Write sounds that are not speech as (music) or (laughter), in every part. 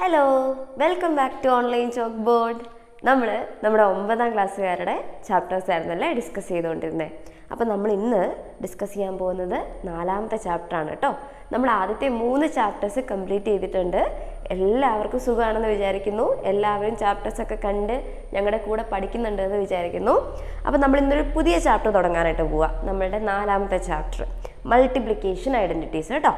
Hello welcome back to online chalk board നമ്മൾ നമ്മുടെ ഒമ്പതാം ക്ലാസ്സുകാരുടെ ചാപ്റ്റേഴ്സ് ആയിരുന്നല്ലേ ഡിസ്കസ് ചെയ്തുകൊണ്ടിരുന്നത് അപ്പോൾ നമ്മൾ ഇന്ന് ഡിസ്കസ് ചെയ്യാൻ പോകുന്നത് നാലാമത്തെ ചാപ്റ്റർ ആണ് കേട്ടോ നമ്മൾ ആദ്യത്തെ മൂന്ന് ചാപ്റ്റേഴ്സ് കംപ്ലീറ്റ് ചെയ്തിട്ടുണ്ട്. എല്ലാവർക്കും സുഖമാണെന്ന് വിചാരിക്കുന്നു. എല്ലാവരും ചാപ്റ്റേഴ്സൊക്കെ കണ്ട് ഞങ്ങളുടെ കൂടെ പഠിക്കുന്നുണ്ട് എന്ന് വിചാരിക്കുന്നു. അപ്പോൾ നമ്മൾ ഇന്നൊരു പുതിയ ചാപ്റ്റർ തുടങ്ങാനായിട്ട് പോവാം. നമ്മളുടെ നാലാമത്തെ ചാപ്റ്റർ മൾട്ടിപ്ലിക്കേഷൻ ഐഡന്റിറ്റീസ് കേട്ടോ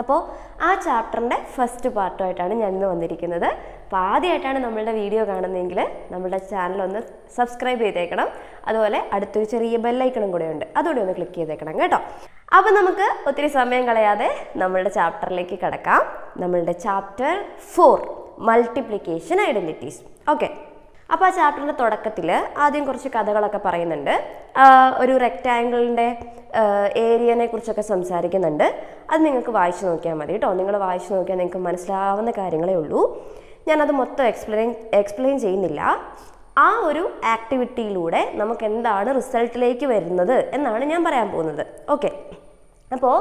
അപ്പോൾ ആ ചാപ്റ്ററിന്റെ ഫസ്റ്റ് പാർട്ടുമായിട്ടാണ് ഞാൻ ഇന്ന് വന്നിരിക്കുന്നത്. അപ്പോൾ ആദ്യമായിട്ടാണ് നമ്മളുടെ വീഡിയോ കാണുന്നതെങ്കിൽ നമ്മളുടെ ചാനൽ ഒന്ന് സബ്സ്ക്രൈബ് ചെയ്തേക്കണം. അതുപോലെ അടുത്തൊരു ചെറിയ ബെല്ലൈക്കണും കൂടെ ഉണ്ട്. അതുകൂടി ഒന്ന് ക്ലിക്ക് ചെയ്തേക്കണം കേട്ടോ. അപ്പോൾ നമുക്ക് ഒത്തിരി സമയം കളയാതെ നമ്മളുടെ ചാപ്റ്ററിലേക്ക് കിടക്കാം. നമ്മളുടെ chapter four multiplication identities okay അപ്പോൾ ആ ചാപ്റ്ററിന്റെ തുടക്കത്തിൽ ആദ്യം കുറച്ച് കഥകളൊക്കെ പറയുന്നുണ്ട്. ഒരു റെക്റ്റാങ്കിളിന്റെ ഏരിയനെ കുറിച്ചൊക്കെ സംസാരിക്കുന്നുണ്ട്. അത് നിങ്ങൾക്ക് വായിച്ചു നോക്കിയാൽ മതി കേട്ടോ നിങ്ങൾ വായിച്ചു നോക്കിയാൽ നിങ്ങൾക്ക് മനസ്സിലാവുന്ന കാര്യങ്ങളേ ഉള്ളൂ. ഞാനത് മൊത്തം എക്സ്പ്ലെയിൻ എക്സ്പ്ലെയിൻ ചെയ്യുന്നില്ല. ആ ഒരു ആക്ടിവിറ്റിയിലൂടെ നമുക്ക് എന്താണ് റിസൾട്ടിലേക്ക് വരുന്നത് എന്നാണ് ഞാൻ പറയാൻ പോകുന്നത്. ഓക്കെ അപ്പോൾ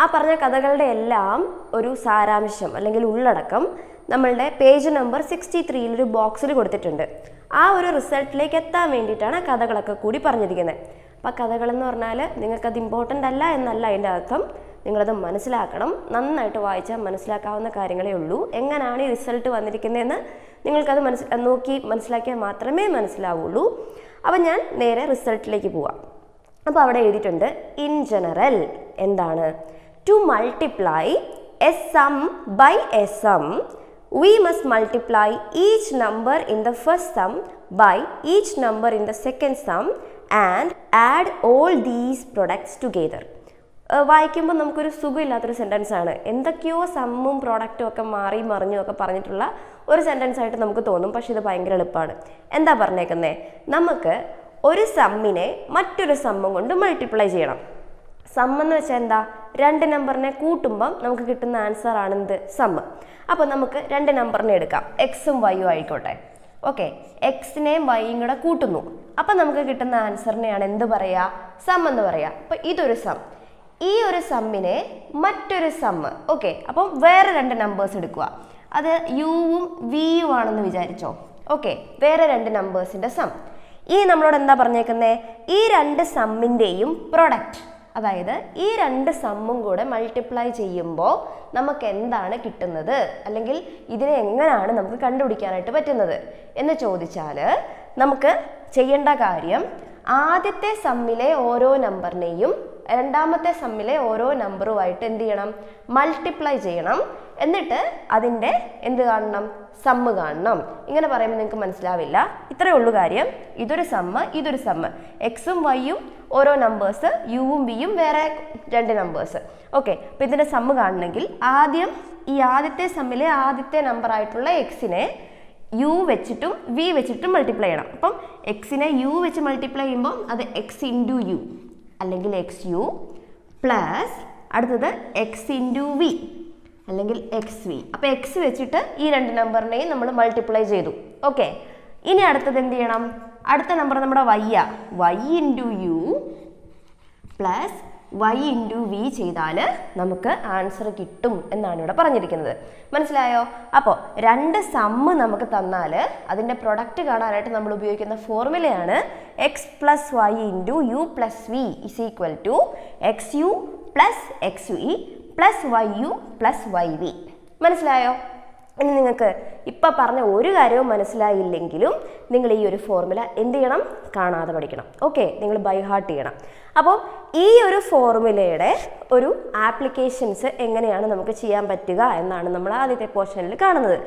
ആ പറഞ്ഞ കഥകളുടെ എല്ലാം ഒരു സാരാംശം അല്ലെങ്കിൽ ഉള്ളടക്കം നമ്മളുടെ പേജ് നമ്പർ സിക്സ്റ്റി ത്രീയിൽ ഒരു ബോക്സിൽ കൊടുത്തിട്ടുണ്ട്. ആ ഒരു റിസൾട്ടിലേക്ക് എത്താൻ വേണ്ടിയിട്ടാണ് കഥകളൊക്കെ കൂടി പറഞ്ഞിരിക്കുന്നത്. അപ്പോൾ കഥകളെന്ന് പറഞ്ഞാൽ നിങ്ങൾക്കത് ഇമ്പോർട്ടന്റ് അല്ല എന്നല്ല അതിന്റെ അർത്ഥം. നിങ്ങളത് മനസ്സിലാക്കണം. നന്നായിട്ട് വായിച്ചാൽ മനസ്സിലാക്കാവുന്ന കാര്യങ്ങളേ ഉള്ളൂ. എങ്ങനെയാണ് ഈ റിസൾട്ട് വന്നിരിക്കുന്നതെന്ന് നിങ്ങൾക്കത് മനസ്സി നോക്കി മനസ്സിലാക്കിയാൽ മാത്രമേ മനസ്സിലാവുള്ളൂ. അപ്പോൾ ഞാൻ നേരെ റിസൾട്ടിലേക്ക് പോവാം. അപ്പോൾ അവിടെ എഴുതിയിട്ടുണ്ട് ഇൻ ജനറൽ എന്താണ്? To multiply as sum by as sum we must multiply each number in the first sum by each number in the second sum and add all these products together. വായിക്കുമ്പോൾ നമുക്കൊരു സുഖമില്ലാത്തൊരു sentence ആണ്. എന്തൊക്കെയോ സമ്മും പ്രോഡക്റ്റും ഒക്കെ മാറി മറിഞ്ഞും ഒക്കെ പറഞ്ഞിട്ടുള്ള ഒരു സെന്റൻസ് ആയിട്ട് നമുക്ക് തോന്നും. പക്ഷെ ഇത് ഭയങ്കര എളുപ്പമാണ്. എന്താ പറഞ്ഞേക്കുന്നത് നമുക്ക് ഒരു സമ്മിനെ മറ്റൊരു സമ്മും കൊണ്ട് മൾട്ടിപ്ലൈ ചെയ്യണം. സം എന്ന് വെച്ചാൽ എന്താ? രണ്ട് നമ്പറിനെ കൂട്ടുമ്പം നമുക്ക് കിട്ടുന്ന ആൻസർ ആണ് എന്ത്? സമ്മ് അപ്പോൾ നമുക്ക് രണ്ട് നമ്പറിനെ എടുക്കാം. എക്സും വൈയും ആയിക്കോട്ടെ. ഓക്കെ എക്സിനെയും വൈയും കൂടെ കൂട്ടുന്നു. അപ്പം നമുക്ക് കിട്ടുന്ന ആൻസറിനെയാണ് എന്ത് പറയുക സം എന്ന് പറയുക അപ്പം ഇതൊരു സം ഈ ഒരു സമ്മിനെ മറ്റൊരു സം ഓക്കെ അപ്പം വേറെ രണ്ട് നമ്പേഴ്സ് എടുക്കുക. അത് യുവും വിയും ആണെന്ന് വിചാരിച്ചോ? ഓക്കെ വേറെ രണ്ട് നമ്പേഴ്സിന്റെ സം ഇനി നമ്മളോട് എന്താ പറഞ്ഞേക്കുന്നത് ഈ രണ്ട് സമ്മിന്റെയും പ്രൊഡക്റ്റ് അതായത് ഈ രണ്ട് സമ്മും കൂടെ മൾട്ടിപ്ലൈ ചെയ്യുമ്പോൾ നമുക്ക് എന്താണ് കിട്ടുന്നത്? അല്ലെങ്കിൽ ഇതിനെ എങ്ങനെയാണ് നമുക്ക് കണ്ടുപിടിക്കാനായിട്ട് പറ്റുന്നത്? എന്ന് ചോദിച്ചാൽ നമുക്ക് ചെയ്യേണ്ട കാര്യം ആദ്യത്തെ സമ്മിലെ ഓരോ നമ്പറിനെയും രണ്ടാമത്തെ സമ്മിലെ ഓരോ നമ്പറുമായിട്ട് എന്ത് ചെയ്യണം? മൾട്ടിപ്ലൈ ചെയ്യണം. എന്നിട്ട് അതിന്റെ എന്ത് കാണണം? സമ്മ് കാണണം. ഇങ്ങനെ പറയുമ്പോൾ നിങ്ങൾക്ക് മനസ്സിലാവില്ല. ഇത്രയേ ഉള്ളൂ കാര്യം. ഇതൊരു സമ്മ് ഇതൊരു സമ്മ് എക്സും വൈയും ഓരോ നമ്പേഴ്സ് യുവും ബിയും വേറെ രണ്ട് നമ്പേഴ്സ് ഓക്കെ അപ്പോൾ ഇതിന്റെ സമ്മ് കാണണമെങ്കിൽ ആദ്യം ഈ ആദ്യത്തെ സമ്മിലെ ആദ്യത്തെ നമ്പർ ആയിട്ടുള്ള എക്സിനെ യു വെച്ചിട്ടും വി വെച്ചിട്ടും മൾട്ടിപ്ലൈ ചെയ്യണം. അപ്പം എക്സിനെ യു വെച്ച് മൾട്ടിപ്ലൈ ചെയ്യുമ്പോൾ അത് എക്സ് ഇന്റു യു അല്ലെങ്കിൽ എക്സ് യു പ്ലസ് അടുത്തത് എക്സ് ഇന്റു വി അല്ലെങ്കിൽ എക്സ് വി അപ്പോൾ എക്സ് വെച്ചിട്ട് ഈ രണ്ട് നമ്പറിനെയും നമ്മൾ മൾട്ടിപ്ലൈ ചെയ്തു. ഓക്കെ ഇനി അടുത്തത് എന്ത് ചെയ്യണം? അടുത്ത നമ്പർ നമ്മുടെ y വൈയ y into u plus y into v ചെയ്താൽ നമുക്ക് ആൻസർ കിട്ടും എന്നാണ് ഇവിടെ പറഞ്ഞിരിക്കുന്നത്. മനസ്സിലായോ? അപ്പോൾ രണ്ട് സമ്മ് നമുക്ക് തന്നാൽ അതിന്റെ പ്രൊഡക്റ്റ് കാണാനായിട്ട് നമ്മൾ ഉപയോഗിക്കുന്ന ഫോർമുലയാണ് x plus y into u plus v is equal to x u plus x v plus y u plus y v മനസ്സിലായോ? ഇനി നിങ്ങൾക്ക് ഇപ്പം പറഞ്ഞ ഒരു കാര്യവും മനസ്സിലായില്ലെങ്കിലും നിങ്ങൾ ഈ ഒരു ഫോർമുല എന്ത് ചെയ്യണം? കാണാതെ പഠിക്കണം. ഓക്കെ നിങ്ങൾ ബൈ ഹാർട്ട് ചെയ്യണം. അപ്പോൾ ഈ ഒരു ഫോർമുലയുടെ ഒരു ആപ്ലിക്കേഷൻസ് എങ്ങനെയാണ് നമുക്ക് ചെയ്യാൻ പറ്റുക എന്നാണ് നമ്മൾ ആദ്യത്തെ പോർഷനിൽ കാണുന്നത്.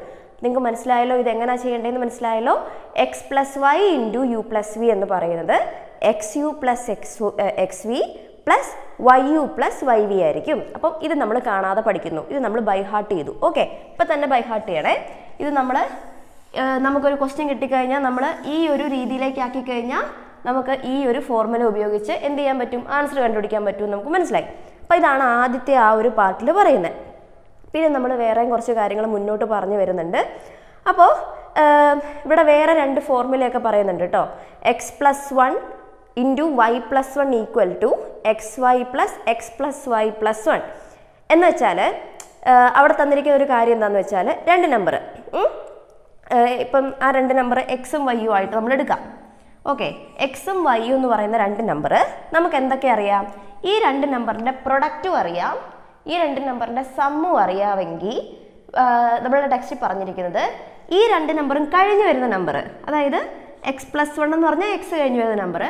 നിങ്ങൾക്ക് മനസ്സിലായല്ലോ ഇത് എങ്ങനെയാണ് ചെയ്യേണ്ടതെന്ന് മനസ്സിലായല്ലോ? X plus y into u plus v എന്ന് പറയുന്നത് x u plus x x v plus y u plus y v ആയിരിക്കും. അപ്പം ഇത് നമ്മൾ കാണാതെ പഠിക്കുന്നു. ഇത് നമ്മൾ ബൈഹാർട്ട് ചെയ്തു. ഓക്കെ ഇപ്പം തന്നെ ബൈഹാർട്ട് ചെയ്യണേ. ഇത് നമ്മൾ നമുക്കൊരു ക്വസ്റ്റ്യൻ കിട്ടിക്കഴിഞ്ഞാൽ നമ്മൾ ഈ ഒരു രീതിയിലേക്ക് ആക്കി കഴിഞ്ഞാൽ നമുക്ക് ഈ ഒരു ഫോർമുല ഉപയോഗിച്ച് എന്ത് ചെയ്യാൻ പറ്റും? ആൻസർ കണ്ടുപിടിക്കാൻ പറ്റും നമുക്ക് മനസ്സിലായി. അപ്പോൾ ഇതാണ് ആദ്യത്തെ ആ ഒരു പാർട്ടിൽ പറയുന്നത്. പിന്നെ നമ്മൾ വേറെയും കുറച്ച് കാര്യങ്ങൾ മുന്നോട്ട് പറഞ്ഞു വരുന്നുണ്ട്. അപ്പോൾ ഇവിടെ വേറെ രണ്ട് ഫോർമുലയൊക്കെ പറയുന്നുണ്ട് കേട്ടോ. X plus one into y plus one equal to x y plus x plus y plus one എന്ന് വെച്ചാൽ അവിടെ തന്നിരിക്കുന്ന ഒരു കാര്യം എന്താണെന്ന് വെച്ചാൽ രണ്ട് നമ്പർ ഇപ്പം ആ രണ്ട് നമ്പർ എക്സും വൈയും ആയിട്ട് നമ്മൾ എടുക്കാം. ഓക്കെ എക്സും വൈയും എന്ന് പറയുന്ന രണ്ട് നമ്പർ നമുക്ക് എന്തൊക്കെ അറിയാം? ഈ രണ്ട് നമ്പറിന്റെ പ്രൊഡക്റ്റും അറിയാം. ഈ രണ്ട് നമ്പറിന്റെ സമ്മും അറിയാമെങ്കിൽ നമ്മളുടെ ടെക്സ്റ്റിൽ പറഞ്ഞിരിക്കുന്നത് ഈ രണ്ട് നമ്പറും കഴിഞ്ഞു വരുന്ന നമ്പർ അതായത് എക്സ് പ്ലസ് വൺ എന്ന് പറഞ്ഞാൽ എക്സ് കഴിഞ്ഞു വരുന്ന നമ്പർ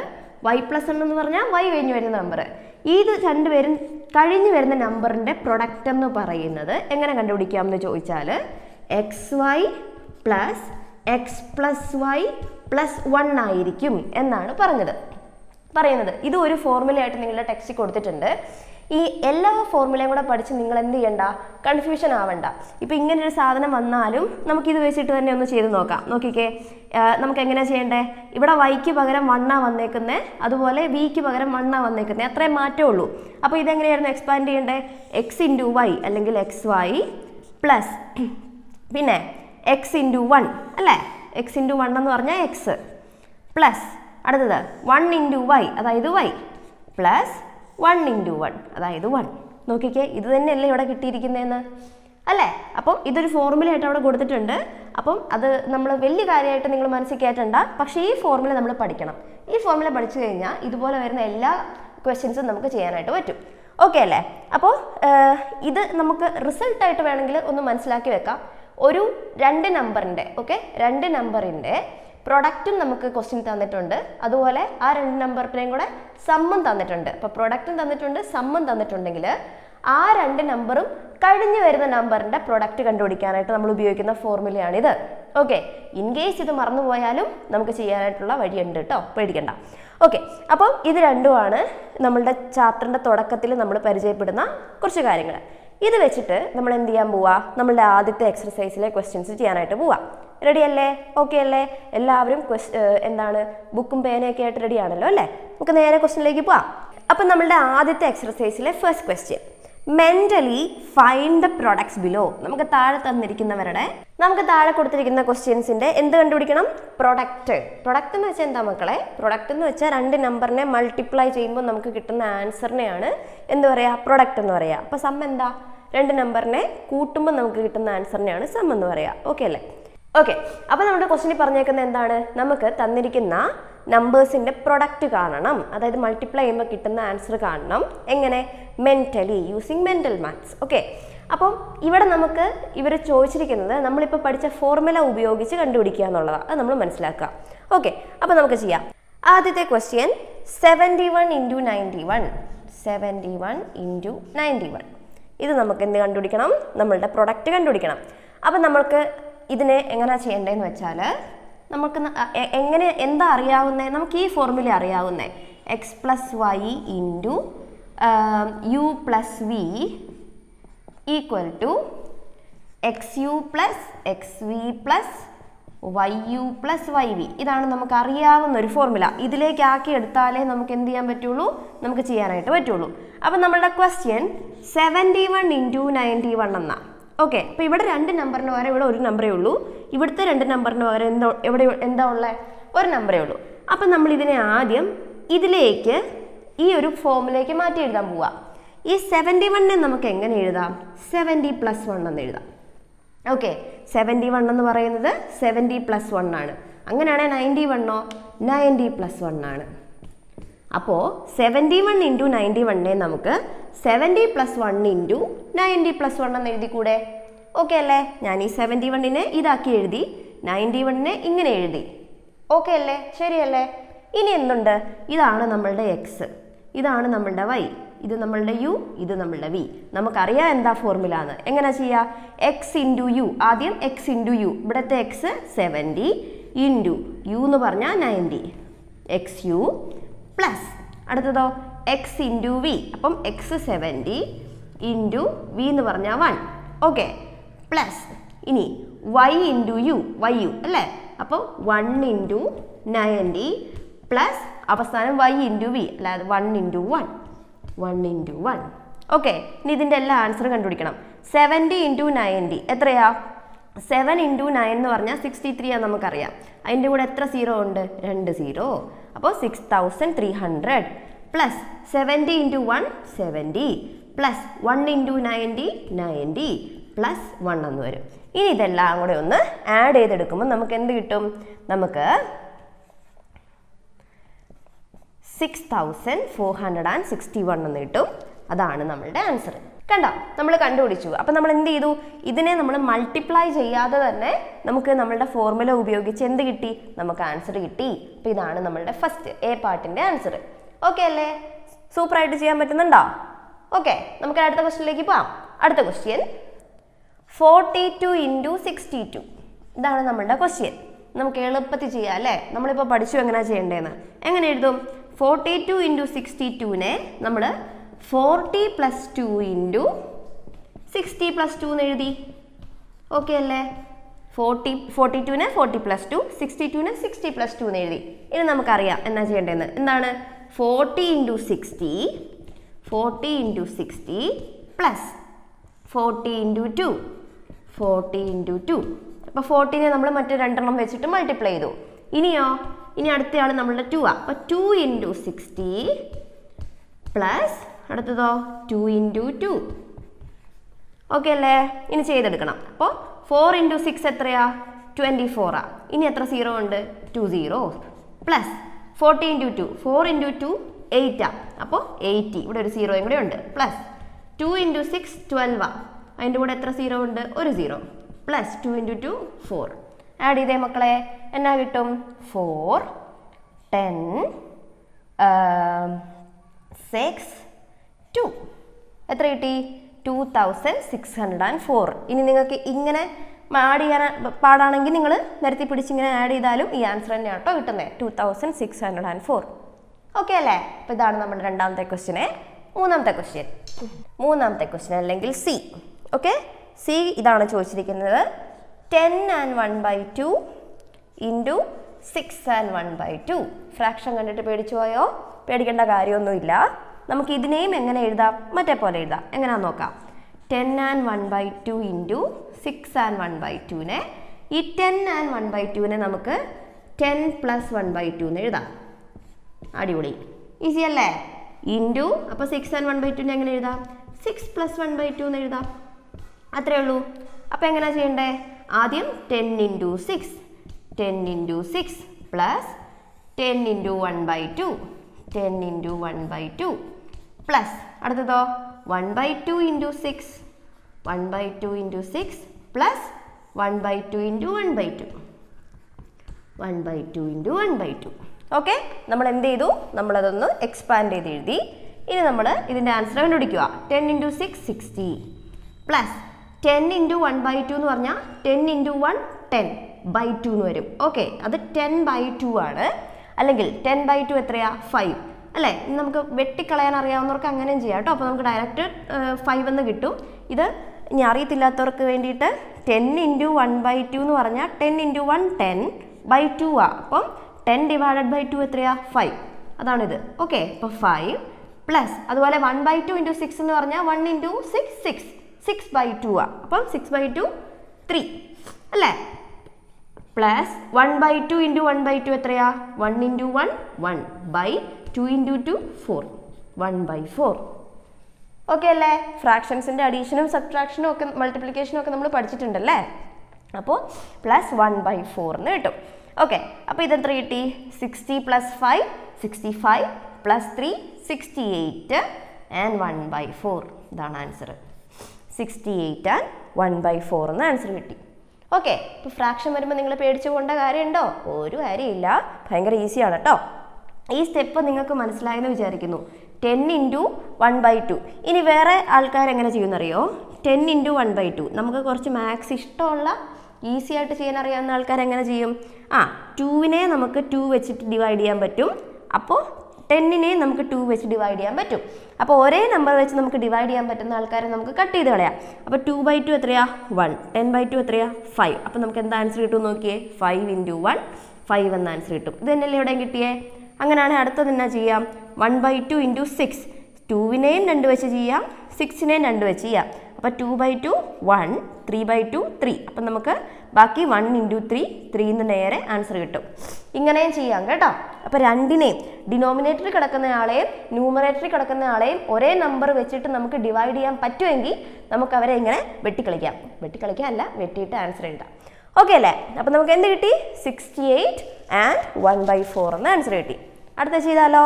വൈ പ്ലസ് വൺ എന്ന് പറഞ്ഞാൽ വൈ കഴിഞ്ഞ് വരുന്ന നമ്പർ ഇത് രണ്ടുപേരും കഴിഞ്ഞു വരുന്ന നമ്പറിന്റെ പ്രൊഡക്റ്റ് എന്ന് പറയുന്നത് എങ്ങനെ കണ്ടുപിടിക്കാം എന്ന് ചോദിച്ചാൽ x y plus x plus y plus one ആയിരിക്കും എന്നാണ് പറഞ്ഞത്. പറയുന്നത്. ഇത് ഒരു ഫോർമുലയായിട്ട് നിങ്ങളുടെ ടെക്സ്റ്റിൽ കൊടുത്തിട്ടുണ്ട്. ഈ എല്ലാ ഫോർമുലയും കൂടെ പഠിച്ച് നിങ്ങൾ എന്ത് ചെയ്യണ്ട? കൺഫ്യൂഷൻ ആവണ്ട. ഇപ്പം ഇങ്ങനെ ഒരു സാധനം വന്നാലും നമുക്കിത് വെച്ചിട്ട് തന്നെ ഒന്ന് ചെയ്ത് നോക്കാം. നോക്കിക്കേ. നമുക്ക് എങ്ങനെയാണ് ചെയ്യേണ്ടത് ഇവിടെ വൈക്ക് പകരം വണ്ണാ വന്നേക്കുന്നത് അതുപോലെ വിക്ക് പകരം വണ്ണാ വന്നേക്കുന്നത് അത്രയും മാറ്റേ ഉള്ളൂ. അപ്പോൾ ഇതെങ്ങനെയായിരുന്നു എക്സ്പാൻഡ് ചെയ്യേണ്ടത് എക്സ് ഇന്റു വൈ അല്ലെങ്കിൽ എക്സ് വൈ പ്ലസ് പിന്നെ എക്സ് ഇന്റു വൺ അല്ലേ? എക്സ് ഇന്റു വൺ എന്ന് പറഞ്ഞാൽ എക്സ് പ്ലസ് അടുത്തത് വൺ ഇന്റു വൈ അതായത് y plus one into one അതായത് വൺ നോക്കിക്കേ ഇത് തന്നെയല്ലേ ഇവിടെ കിട്ടിയിരിക്കുന്നതെന്ന്? അല്ലേ? അപ്പം ഇതൊരു ഫോർമുലയായിട്ട് അവിടെ കൊടുത്തിട്ടുണ്ട്. അപ്പം അത് നമ്മൾ വലിയ കാര്യമായിട്ട് നിങ്ങൾ മനസ്സിൽ കയറ്റണ്ട. പക്ഷേ ഈ ഫോർമുല നമ്മൾ പഠിക്കണം. ഈ ഫോർമുല പഠിച്ചു കഴിഞ്ഞാൽ ഇതുപോലെ വരുന്ന എല്ലാ ക്വസ്റ്റ്യൻസും നമുക്ക് ചെയ്യാനായിട്ട് പറ്റും. ഓക്കെ അല്ലേ? അപ്പോൾ ഇത് നമുക്ക് റിസൾട്ടായിട്ട് വേണമെങ്കിൽ ഒന്ന് മനസ്സിലാക്കി വെക്കാം. ഒരു രണ്ട് നമ്പറിന്റെ ഓക്കെ രണ്ട് നമ്പറിന്റെ പ്രൊഡക്റ്റും നമുക്ക് ക്വസ്റ്റ്യൻ തന്നിട്ടുണ്ട്. അതുപോലെ ആ രണ്ട് നമ്പറിനെയും കൂടെ സമ്മം തന്നിട്ടുണ്ട്. അപ്പോൾ പ്രൊഡക്റ്റും തന്നിട്ടുണ്ട് സമ്മം തന്നിട്ടുണ്ടെങ്കിൽ ആ രണ്ട് നമ്പറും കഴിഞ്ഞു വരുന്ന നമ്പറിന്റെ പ്രൊഡക്റ്റ് കണ്ടുപിടിക്കാനായിട്ട് നമ്മൾ ഉപയോഗിക്കുന്ന ഫോർമുലയാണിത് ഓക്കെ ഇൻ കേസ് ഇത് മറന്നുപോയാലും നമുക്ക് ചെയ്യാനായിട്ടുള്ള വഴിയുണ്ട് കേട്ടോ പേടിക്കണ്ട. ഓക്കെ അപ്പോൾ ഇത് രണ്ടുമാണ് നമ്മളുടെ ചാപ്റ്ററിന്റെ തുടക്കത്തിൽ നമ്മൾ പരിചയപ്പെടുന്ന കുറച്ച് കാര്യങ്ങൾ. ഇത് വെച്ചിട്ട് നമ്മൾ എന്ത് ചെയ്യാൻ പോവാ? നമ്മളുടെ ആദ്യത്തെ എക്സർസൈസിലെ ക്വസ്റ്റ്യൻസ് ചെയ്യാനായിട്ട് പോവാം. റെഡി അല്ലേ? ഓക്കെ അല്ലേ? എല്ലാവരും എന്താണ്? ബുക്കും പേനയൊക്കെ ആയിട്ട് റെഡി ആണല്ലോ അല്ലേ? നമുക്ക് നേരെ ക്വസ്റ്റ്യനിലേക്ക് പോവാം. അപ്പം നമ്മളുടെ ആദ്യത്തെ എക്സർസൈസിലെ first question mentally find the products below നമുക്ക് താഴെ തന്നിരിക്കുന്നവരുടെ നമുക്ക് താഴെ കൊടുത്തിരിക്കുന്ന ക്വസ്റ്റ്യൻസിന്റെ എന്ത് കണ്ടുപിടിക്കണം? പ്രൊഡക്റ്റ് പ്രൊഡക്റ്റ് എന്ന് വെച്ചാൽ എന്താ മക്കളെ? പ്രൊഡക്റ്റ് എന്ന് വെച്ചാൽ രണ്ട് നമ്പറിനെ മൾട്ടിപ്ലൈ ചെയ്യുമ്പോൾ നമുക്ക് കിട്ടുന്ന ആൻസറിനെയാണ് എന്ത് പറയാ? പ്രൊഡക്റ്റ് എന്ന് പറയാ. അപ്പൊ സം എന്താ? രണ്ട് നമ്പറിനെ കൂട്ടുമ്പോൾ നമുക്ക് കിട്ടുന്ന ആൻസറിനെയാണ് സം എന്ന് പറയാ. ഓക്കെ അല്ലേ? ഓക്കെ അപ്പോൾ നമ്മുടെ ക്വസ്റ്റിനിൽ പറഞ്ഞേക്കുന്നത് എന്താണ്? നമുക്ക് തന്നിരിക്കുന്ന നമ്പേഴ്സിന്റെ പ്രൊഡക്റ്റ് കാണണം. അതായത് മൾട്ടിപ്ലൈ ചെയ്യുമ്പോൾ കിട്ടുന്ന ആൻസർ കാണണം. എങ്ങനെ? Mentally using mental maths okay അപ്പം ഇവിടെ നമുക്ക് ഇവർ ചോദിച്ചിരിക്കുന്നത് നമ്മളിപ്പോൾ പഠിച്ച ഫോർമുല ഉപയോഗിച്ച് കണ്ടുപിടിക്കുക എന്നുള്ളതാണ്. അത് നമ്മൾ മനസ്സിലാക്കുക. ഓക്കെ അപ്പോൾ നമുക്ക് ചെയ്യാം. ആദ്യത്തെ question seventy one into ninety one seventy one into ninety one ഇത് നമുക്ക് എന്ത് കണ്ടുപിടിക്കണം? നമ്മളുടെ പ്രൊഡക്റ്റ് കണ്ടുപിടിക്കണം. അപ്പം നമ്മൾക്ക് ഇതിനെ എങ്ങനെ ചെയ്യേണ്ടതെന്ന് വെച്ചാൽ നമുക്ക് എങ്ങനെ എന്താ അറിയാവുന്നത് നമുക്ക് ഈ ഫോർമുല അറിയാവുന്നത് x plus y into u plus v equal to x u plus x v plus y u plus y v ഇതാണ് നമുക്ക് അറിയാവുന്ന ഒരു ഫോർമുല ഇതിലേക്ക് ആക്കി എടുത്താലേ നമുക്ക് എന്ത് ചെയ്യാൻ പറ്റുള്ളൂ? നമുക്ക് ചെയ്യാനായിട്ട് പറ്റുള്ളൂ. അപ്പം നമ്മളുടെ question seventy one into ninety one എന്നാ ഓക്കെ അപ്പോൾ ഇവിടെ രണ്ട് നമ്പറിന് പകരം ഇവിടെ ഒരു നമ്പറേ ഉള്ളൂ. ഇവിടുത്തെ രണ്ട് നമ്പറിന് പകരം എന്തോ എവിടെ എന്താ ഉള്ളത് ഒരു നമ്പറേ ഉള്ളൂ. അപ്പം നമ്മൾ ഇതിനെ ആദ്യം ഇതിലേക്ക് ഈ ഒരു ഫോമിലേക്ക് മാറ്റി എഴുതാൻ പോവാം. ഈ സെവന്റി വണ്ണിനെ നമുക്ക് എങ്ങനെ എഴുതാം? സെവന്റി പ്ലസ് വൺ എന്ന് എഴുതാം. ഓക്കെ സെവന്റി വൺ എന്ന് പറയുന്നത് സെവന്റി പ്ലസ് വൺ ആണ്. അങ്ങനെയാണെങ്കിൽ നയന്റി വണ്ണോ നയന്റി പ്ലസ് വൺ ആണ്. അപ്പോൾ സെവന്റി വൺ ഇന്റു നയന്റി വണ്ണിനെ നമുക്ക് seventy plus one into ninety plus one എന്ന് എഴുതി കൂടെ ഓക്കെ അല്ലേ? ഞാൻ ഈ സെവന്റി വണ്ണിനെ ഇതാക്കി എഴുതി നയന്റി വണ്ണിനെ ഇങ്ങനെ എഴുതി. ഓക്കെ അല്ലേ? ശരിയല്ലേ? ഇനി എന്തുണ്ട്? ഇതാണ് നമ്മളുടെ എക്സ് ഇതാണ് നമ്മളുടെ വൈ ഇത് നമ്മളുടെ യു ഇത് നമ്മളുടെ വി നമുക്കറിയാം എന്താ ഫോർമുല എന്ന്. എങ്ങനെയാ ചെയ്യുക എക്സ് ഇന്റു യു ആദ്യം എക്സ് ഇന്റു യു ഇവിടുത്തെ എക്സ് സെവന്റി ഇന്റു യു എന്ന് പറഞ്ഞാൽ നയന്റി എക്സ് യു പ്ലസ്. അടുത്തതോ എക്സ് ഇന്റു വി അപ്പം എക്സ് സെവന്റി ഇന്റു വി എന്ന് പറഞ്ഞാൽ വൺ ഓക്കെ പ്ലസ് ഇനി y into u y u അല്ലേ? അപ്പോൾ വൺ ഇന്റു നയന്റി പ്ലസ് അവസാനം വൈ ഇന്റു വി അല്ലാതെ one into one one into one okay ഇനി ഇതിന്റെ എല്ലാ ആൻസർ കണ്ടുപിടിക്കണം. സെവന്റി ഇന്റു നയന്റി എത്രയാ? സെവൻ ഇന്റു നയൻ എന്ന് പറഞ്ഞാൽ സിക്സ്റ്റി ത്രീ ആണ് നമുക്കറിയാം. അതിന്റെ കൂടെ എത്ര സീറോ ഉണ്ട്? രണ്ട് സീറോ അപ്പോൾ six thousand three hundred plus seventy into one seventy plus one into ninety ninety plus one എന്ന് വരും. ഇനി ഇതെല്ലാം കൂടെ ഒന്ന് ആഡ് ചെയ്തെടുക്കുമ്പോൾ നമുക്ക് എന്ത് കിട്ടും? നമുക്ക് six thousand four hundred and sixty one എന്ന് കിട്ടും. അതാണ് നമ്മളുടെ ആൻസർ കണ്ടോ? നമ്മൾ കണ്ടുപിടിച്ചു. അപ്പം നമ്മൾ എന്ത് ചെയ്തു? ഇതിനെ നമ്മൾ മൾട്ടിപ്ലൈ ചെയ്യാതെ തന്നെ നമുക്ക് നമ്മളുടെ ഫോർമുല ഉപയോഗിച്ച് എന്ത് കിട്ടി? നമുക്ക് ആൻസർ കിട്ടി. അപ്പം ഇതാണ് നമ്മളുടെ ഫസ്റ്റ് എ പാർട്ടിന്റെ ആൻസർ ഓക്കെ അല്ലേ? സൂപ്പറായിട്ട് ചെയ്യാൻ പറ്റുന്നുണ്ടോ? ഓക്കെ നമുക്ക് അടുത്ത ക്വസ്റ്റ്യനിലേക്ക് പോവാം. അടുത്ത question forty two into sixty two ഇതാണ് നമ്മളുടെ ക്വസ്റ്റ്യൻ നമുക്ക് എളുപ്പത്തിൽ ചെയ്യാം അല്ലേ? നമ്മളിപ്പോൾ പഠിച്ചു എങ്ങനെയാണ് ചെയ്യേണ്ടതെന്ന് എങ്ങനെ എഴുതും? ഫോർട്ടി ടു ഇന്റു സിക്സ്റ്റി ടുവിനെ നമ്മൾ forty plus two into sixty plus two എന്ന് എഴുതി. ഓക്കെ അല്ലേ? ഫോർട്ടി ഫോർട്ടി ടുവിന് ഫോർട്ടി പ്ലസ് ടു സിക്സ്റ്റി ടുവിന് സിക്സ്റ്റി പ്ലസ് ടു എന്ന് എഴുതി. ഇനി നമുക്കറിയാം എന്നാ ചെയ്യേണ്ടതെന്ന്. എന്താണ്? Forty into sixty forty into sixty plus forty into two forty into two. അപ്പോൾ ഫോർട്ടീനെ നമ്മൾ മറ്റു രണ്ടെണ്ണം വെച്ചിട്ട് മൾട്ടിപ്ലൈ ചെയ്തു. ഇനിയോ? ഇനി അടുത്തയാൾ നമ്മളുടെ ടു ആ. അപ്പോൾ ടു ഇന്റു സിക്സ്റ്റി പ്ലസ് അടുത്തതോ? ടു ഇന്റു ടു ഓക്കെ അല്ലേ? ഇനി ചെയ്തെടുക്കണം. അപ്പോൾ ഫോർ ഇന്റു സിക്സ് എത്രയാ? ട്വന്റി ഫോറാ ഇനി എത്ര സീറോ ഉണ്ട്? Two zero plus forty into two four into two എയ്റ്റാ അപ്പോൾ എയ്റ്റി ഇവിടെ ഒരു സീറോയും കൂടെ ഉണ്ട്. പ്ലസ് ടു ഇന്റു സിക്സ് ട്വൽവാ അതിന്റെ കൂടെ എത്ര സീറോ ഉണ്ട്? ഒരു zero plus two into two four add ചെയ്തേ മക്കളെ. എന്നാ കിട്ടും? ഫോർ ടെൻ സിക്സ് ടു എത്ര കിട്ടി? Two thousand six hundred and four ഇനി നിങ്ങൾക്ക് ഇങ്ങനെ ആഡ് ചെയ്യാൻ പാടാണെങ്കിൽ നിങ്ങൾ നിരത്തി പിടിച്ചിങ്ങനെ ആഡ് ചെയ്താലും ഈ ആൻസർ തന്നെയാണ് കേട്ടോ കിട്ടുന്നത് two thousand six hundred and four okay അല്ലേ? അപ്പോൾ ഇതാണ് നമ്മുടെ രണ്ടാമത്തെ ക്വസ്റ്റ്യനെ മൂന്നാമത്തെ ക്വസ്റ്റ്യൻ മൂന്നാമത്തെ ക്വസ്റ്റ്യൻ അല്ലെങ്കിൽ സി ഓക്കെ സി ഇതാണ് ചോദിച്ചിരിക്കുന്നത്. Ten and one by two into six and one by two fraction കണ്ടിട്ട് പേടിച്ചു പോയോ? പേടിക്കേണ്ട കാര്യമൊന്നുമില്ല. നമുക്ക് ഇതിനെയും എങ്ങനെ എഴുതാം? മറ്റേ പോലെ എഴുതാം. എങ്ങനെയാണെന്ന് നോക്കാം? Ten and one by two into six and one by ടുവിനെ ഈ ടെൻ ആൻഡ് വൺ ബൈ ടുവിനെ നമുക്ക് ten plus one by two എന്ന് എഴുതാം. അടിപൊളി. ഈസി അല്ലേ? ഇന്റു അപ്പോൾ സിക്സ് ആൻഡ് വൺ ബൈ ടുവിനെ എങ്ങനെ എഴുതാം? Six plus one by two എന്ന് എഴുതാം. അത്രേ ഉള്ളൂ. അപ്പോൾ എങ്ങനെയാണ് ചെയ്യേണ്ടേ? ആദ്യം ten into six ten into six plus ten into one by two ten into one by two plus അടുത്തതോ? One by two into six one by two into six plus one by two into one by two one by two into one by two okay നമ്മൾ എന്ത് ചെയ്തു? നമ്മളതൊന്ന് expand ചെയ്ത് എഴുതി. ഇനി നമ്മൾ ഇതിന്റെ answer കണ്ടുപിടിക്കുക. Ten into six sixty plus ten into one by two എന്ന് പറഞ്ഞാൽ ten into one ten by two എന്ന് വരും. ഓക്കെ അത് ടെൻ ബൈ ടു ആണ്. അല്ലെങ്കിൽ ടെൻ ബൈ ടു എത്രയാ? ഫൈവ് അല്ലേ? നമുക്ക് വെട്ടിക്കളയാൻ അറിയാവുന്നവർക്ക് അങ്ങനെയും ചെയ്യാം കേട്ടോ. അപ്പോൾ നമുക്ക് ഡയറക്റ്റ് ഫൈവ് എന്ന് കിട്ടും. ഇത് ഇനി അറിയത്തില്ലാത്തവർക്ക് വേണ്ടിയിട്ട് ten into one by two എന്ന് പറഞ്ഞാൽ ten into one ten by two ആ. അപ്പം ടെൻ ഡിവൈഡഡ് ബൈ ടു എത്രയാ? ഫൈവ് അതാണിത്. ഓക്കെ അപ്പോൾ ഫൈവ് പ്ലസ് അതുപോലെ one by two into six എന്ന് പറഞ്ഞാൽ one into six six six by two ആ. അപ്പം സിക്സ് ബൈ ടു ത്രീ അല്ലേ? Plus one by two into one by two എത്രയാ? One into one one by two into two four one by four okay അല്ലേ? ഫ്രാക്ഷൻസിന്റെ അഡീഷനും സബ്ട്രാക്ഷനും ഒക്കെ മൾട്ടിപ്ലിക്കേഷനും ഒക്കെ നമ്മൾ പഠിച്ചിട്ടുണ്ടല്ലേ? അപ്പോൾ പ്ലസ് വൺ ബൈ ഫോറിന് കിട്ടും. ഓക്കെ അപ്പോൾ ഇതെത്ര കിട്ടി? Sixty plus five sixty five plus three sixty eight and one by four ഇതാണ് answer sixty eight and one by four എന്ന് ആൻസർ കിട്ടി. ഓക്കെ ഇപ്പോൾ ഫ്രാക്ഷൻ വരുമ്പോൾ നിങ്ങൾ പേടിച്ചു പോകേണ്ട കാര്യമുണ്ടോ ഒരു കാര്യമില്ല ഭയങ്കര ഈസിയാണ് കേട്ടോ ഈ സ്റ്റെപ്പ് നിങ്ങൾക്ക് മനസ്സിലായെന്ന് വിചാരിക്കുന്നു. Ten into one by two. ഇനി വേറെ ആൾക്കാർ എങ്ങനെ ചെയ്യുമെന്നറിയോ ten into one by two. നമുക്ക് കുറച്ച് മാത്സ് ഇഷ്ടമുള്ള ഈസി ആയിട്ട് ചെയ്യാൻ അറിയാവുന്ന ആൾക്കാർ എങ്ങനെ ചെയ്യും? ആ ടൂവിനെ നമുക്ക് ടു വെച്ചിട്ട് ഡിവൈഡ് ചെയ്യാൻ പറ്റും. അപ്പോൾ ടെന്നിനെ നമുക്ക് ടു വെച്ച് ഡിവൈഡ് ചെയ്യാൻ പറ്റും. അപ്പോൾ ഒരേ നമ്പർ വെച്ച് നമുക്ക് ഡിവൈഡ് ചെയ്യാൻ പറ്റുന്ന ആൾക്കാരെ നമുക്ക് കട്ട് ചെയ്ത് കളയാം. അപ്പോൾ ടു ബൈ ടു എത്രയാ? വൺ. ടെൻ ബൈ ടു എത്രയാ? ഫൈവ്. അപ്പോൾ നമുക്ക് എന്താ ആൻസർ കിട്ടും നോക്കിയേ? Five into one. ഫൈവ് എന്ന ആൻസർ കിട്ടും. ഇത് തന്നെയല്ലേ എവിടെയും കിട്ടിയേ? അങ്ങനെയാണെങ്കിൽ അടുത്തത് എന്നാ ചെയ്യാം? One by two into six ടൂവിനെയും രണ്ട് വെച്ച് ചെയ്യാം സിക്സിനെയും രണ്ട് വെച്ച് ചെയ്യാം. അപ്പോൾ two by two one three by two three അപ്പം നമുക്ക് ബാക്കി വൺ ഇന്റു ത്രീ ത്രീന്ന് നേരെ ആൻസർ കിട്ടും. ഇങ്ങനെയും ചെയ്യാം കേട്ടോ. അപ്പോൾ രണ്ടിനെയും ഡിനോമിനേറ്ററിൽ കിടക്കുന്ന ആളെയും ന്യൂമറേറ്ററിൽ കിടക്കുന്ന ആളെയും ഒരേ നമ്പർ വെച്ചിട്ട് നമുക്ക് ഡിവൈഡ് ചെയ്യാൻ പറ്റുമെങ്കിൽ നമുക്ക് അവരെ ഇങ്ങനെ വെട്ടിക്കളിക്കാം. വെട്ടിക്കളിക്കുക അല്ല വെട്ടിയിട്ട് ആൻസർ എഴുതാം. ഓക്കെ അല്ലേ? അപ്പം നമുക്ക് എന്ത് കിട്ടി? Sixty eight and one by four എന്ന് ആൻസർ കിട്ടി. അടുത്ത ചെയ്താലോ?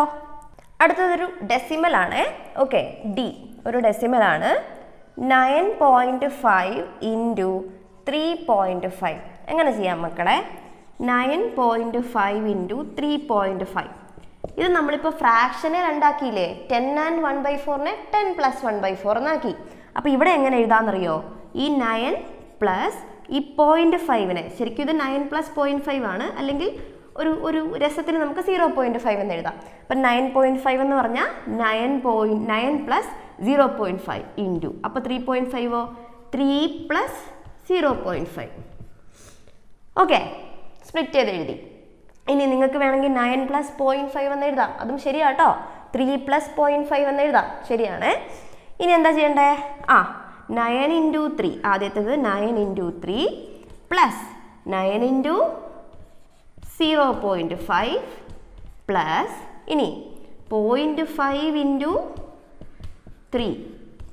അടുത്തതൊരു ഡെസിമൽ ആണ്. ഓക്കെ ഡി ഒരു ഡെസിമൽ ആണ്. Nine point five into three point five എങ്ങനെ ചെയ്യാം മക്കളെ? Nine point five into three point five ഇത് നമ്മളിപ്പോൾ ഫ്രാക്ഷനെ രണ്ടാക്കിയില്ലേ? Ten and one by ഫോറിനെ ten plus one by four എന്നാക്കി. അപ്പോൾ ഇവിടെ എങ്ങനെ എഴുതാമെന്നറിയോ ഈ നയൻ പ്ലസ് ഈ പോയിന്റ് ഫൈവിനെ ശരിക്കും ഇത് നയൻ പ്ലസ് പോയിന്റ് ഫൈവ് ആണ്. അല്ലെങ്കിൽ ഒരു ഒരു രസത്തിന് നമുക്ക് സീറോ പോയിന്റ് ഫൈവ് എന്ന് എഴുതാം. അപ്പം നയൻ പോയിന്റ് ഫൈവ് എന്ന് പറഞ്ഞാൽ nine point nine plus zero point five into അപ്പോൾ three point ഫൈവോ three plus zero point five okay split ചെയ്ത് എഴുതി. ഇനി നിങ്ങൾക്ക് വേണമെങ്കിൽ നയൻ പ്ലസ് പോയിന്റ് ഫൈവ് എന്ന് എഴുതാം. അതും ശരിയാട്ടോ ത്രീ പ്ലസ് പോയിന്റ് ഫൈവ് എന്ന് എഴുതാം. ശരിയാണ്. ഇനി എന്താ ചെയ്യണ്ടേ? ആ നയൻ ഇന്റു ത്രീ ആദ്യത്തേത് nine into three plus nine into zero point five plus ഇനി point five into three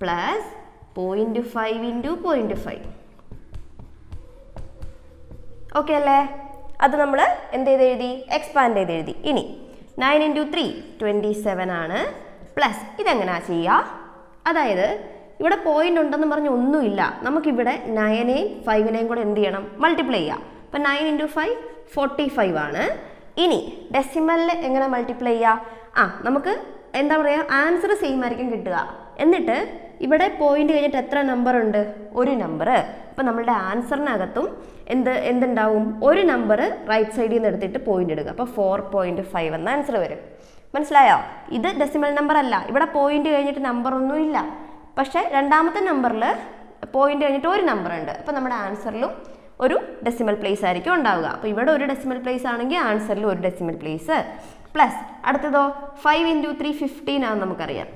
plus point five into point five okay അല്ലേ? അത് നമ്മൾ എന്ത് ചെയ്ത് എഴുതി? എക്സ്പാൻഡ് ചെയ്ത് എഴുതി. ഇനി nine into three twenty seven ആണ് പ്ലസ് ഇതെങ്ങനെയാ ചെയ്യുക? അതായത് ഇവിടെ പോയിന്റ് ഉണ്ടെന്ന് പറഞ്ഞ് ഒന്നുമില്ല. നമുക്കിവിടെ നയനെയും ഫൈവിനെയും കൂടെ എന്ത് ചെയ്യണം? മൾട്ടിപ്ലൈ ചെയ്യാം. അപ്പം nine into five forty five ആണ്. ഇനി ഡെസിമലിൽ എങ്ങനെ മൾട്ടിപ്ലൈ ചെയ്യുക ആ നമുക്ക് എന്താ പറയുക ആൻസർ സെയിം ആയിരിക്കും കിട്ടുക. എന്നിട്ട് ഇവിടെ പോയിന്റ് കഴിഞ്ഞിട്ട് എത്ര നമ്പർ ഉണ്ട്? ഒരു നമ്പർ അപ്പം നമ്മളുടെ ആൻസറിനകത്തും എന്ത് എന്തുണ്ടാവും? ഒരു നമ്പർ റൈറ്റ് സൈഡിൽ നിന്ന് എടുത്തിട്ട് പോയിന്റ് എടുക്കുക അപ്പോൾ ഫോർ പോയിന്റ് ഫൈവ് എന്ന ആൻസർ വരും. മനസ്സിലായോ? ഇത് ഡെസിമൽ നമ്പർ അല്ല. ഇവിടെ പോയിന്റ് കഴിഞ്ഞിട്ട് നമ്പർ ഒന്നും ഇല്ല. പക്ഷേ രണ്ടാമത്തെ നമ്പറിൽ പോയിന്റ് കഴിഞ്ഞിട്ട് ഒരു നമ്പർ ഉണ്ട്. അപ്പോൾ നമ്മുടെ ആൻസറിലും ഒരു ഡെസിമൽ പ്ലേസ് ആയിരിക്കും ഉണ്ടാവുക. അപ്പോൾ ഇവിടെ ഒരു ഡെസിമൽ പ്ലേസ് ആണെങ്കിൽ ആൻസറിൽ ഒരു ഡെസിമൽ പ്ലേസ് പ്ലസ് അടുത്തതോ? ഫൈവ് ഇന്റു ത്രീ ഫിഫ്റ്റീൻ ആണെന്ന് നമുക്കറിയാം.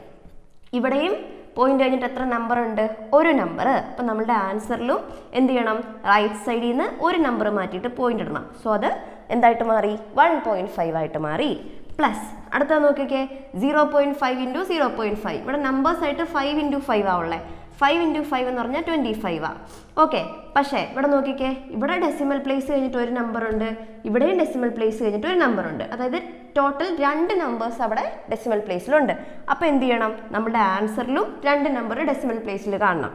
ഇവിടെയും പോയിന്റ് കഴിഞ്ഞിട്ട് എത്ര നമ്പർ ഉണ്ട്? ഒരു നമ്പർ അപ്പം നമ്മളുടെ ആൻസറിലും എന്ത് ചെയ്യണം? റൈറ്റ് സൈഡിൽ നിന്ന് ഒരു നമ്പർ മാറ്റിയിട്ട് പോയിന്റ് ഇടണം. സോ അത് എന്തായിട്ട് മാറി? വൺ പോയിന്റ് ഫൈവ് ആയിട്ട് മാറി. പ്ലസ് അടുത്ത നോക്കിക്കേ. Zero point five into zero point five ഇവിടെ നമ്പേഴ്സ് ആയിട്ട് ഫൈവ് ഇന്റു ഫൈവ് ആവുള്ളേ ഫൈവ് ഇന്റു ഫൈവ് എന്ന് പറഞ്ഞാൽ ട്വന്റി ഫൈവ് ആ. ഓക്കെ പക്ഷേ ഇവിടെ നോക്കിക്കേ ഇവിടെ ഡെസിമൽ പ്ലേസ് കഴിഞ്ഞിട്ട് ഒരു നമ്പർ ഉണ്ട് ഇവിടെയും ഡെസിമൽ പ്ലേസ് കഴിഞ്ഞിട്ട് ഒരു നമ്പർ ഉണ്ട്. അതായത് ടോട്ടൽ രണ്ട് നമ്പേഴ്സ് അവിടെ ഡെസിമൽ പ്ലേസിലുണ്ട് അപ്പോൾ എന്ത് ചെയ്യണം? നമ്മുടെ ആൻസറിലും രണ്ട് നമ്പർ ഡെസിമൽ പ്ലേസിൽ കാണണം.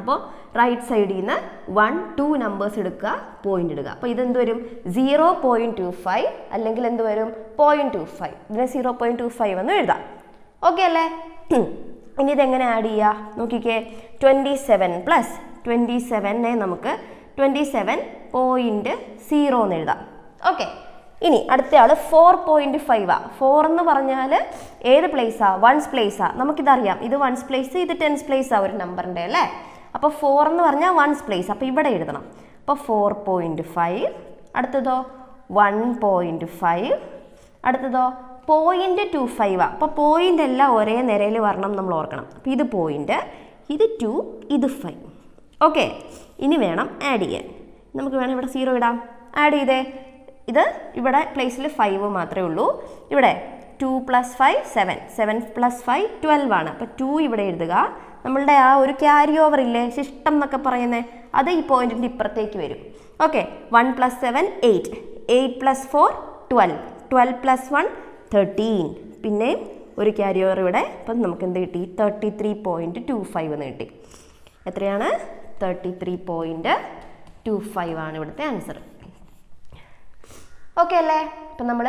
അപ്പോൾ റൈറ്റ് സൈഡിൽ നിന്ന് വൺ ടു നമ്പേഴ്സ് എടുക്കുക പോയിന്റ് ഇടുക. അപ്പോൾ ഇതെന്ത് വരും? സീറോ പോയിന്റ് ടു ഫൈവ് അല്ലെങ്കിൽ എന്ത് വരും? പോയിന്റ് ടു ഫൈവ് ഇതിനെ സീറോ പോയിന്റ് ടു ഫൈവ് എന്ന് എഴുതാം. ഓക്കെ അല്ലേ? (clears throat) ഇനി ഇതെങ്ങനെ ആഡ് ചെയ്യുക നോക്കിക്കേ ട്വന്റി സെവൻ പ്ലസ് ട്വന്റി സെവനെ നമുക്ക് ട്വന്റി സെവൻ പോയിന്റ് സീറോ എന്ന് എഴുതാം. ഓക്കെ ഇനി അടുത്ത ആൾ ഫോർ പോയിന്റ് ഫൈവ് ആ. ഫോർ എന്ന് പറഞ്ഞാൽ ഏത് പ്ലേസാ വൺസ് പ്ലേസാ നമുക്കിതറിയാം. ഇത് വൺസ് പ്ലേസ് ഇത് ടെൻസ് പ്ലേസാ ഒരു നമ്പറിന്റെ അല്ലേ? അപ്പോൾ ഫോർ എന്ന് പറഞ്ഞാൽ വൺസ് പ്ലേസ് അപ്പോൾ ഇവിടെ എഴുതണം. അപ്പോൾ ഫോർ പോയിന്റ് ഫൈവ് അടുത്തതോ? വൺ പോയിന്റ് ഫൈവ് അടുത്തതോ? പോയിന്റ് ടു ഫൈവ് ആ. അപ്പോൾ പോയിന്റ് എല്ലാം ഒരേ നിരയിൽ വരണം നമ്മൾ ഓർക്കണം. അപ്പോൾ ഇത് പോയിന്റ് ഇത് ടു ഇത് ഫൈവ് ഓക്കെ ഇനി വേണം ആഡ് ചെയ്യാൻ. നമുക്ക് വേണം ഇവിടെ സീറോ ഇടാം. ആഡ് ചെയ്തേ. ഇത് ഇവിടെ പ്ലേസിൽ ഫൈവ് മാത്രമേ ഉള്ളൂ. ഇവിടെ two plus five seven seven plus five twelve ആണ്. അപ്പോൾ ടു ഇവിടെ എഴുതുക. നമ്മളുടെ ആ ഒരു ക്യാരി ഓവർ ഇല്ലേ? ശിഷ്ടം എന്നൊക്കെ പറയുന്നത് അത് ഈ പോയിന്റിന്റെ ഇപ്പുറത്തേക്ക് വരും. Okay one plus seven eight eight plus four twelve twelve plus one thirteen പിന്നെ ഒരു ക്യാരി ഓവർ ഇവിടെ. അപ്പം നമുക്ക് എന്ത് കിട്ടി? Thirty three point two five എന്ന് കിട്ടി. എത്രയാണ്? Thirty three point two five ആണ് ഇവിടുത്തെ ആൻസർ ഓക്കെ അല്ലേ? ഇപ്പം നമ്മൾ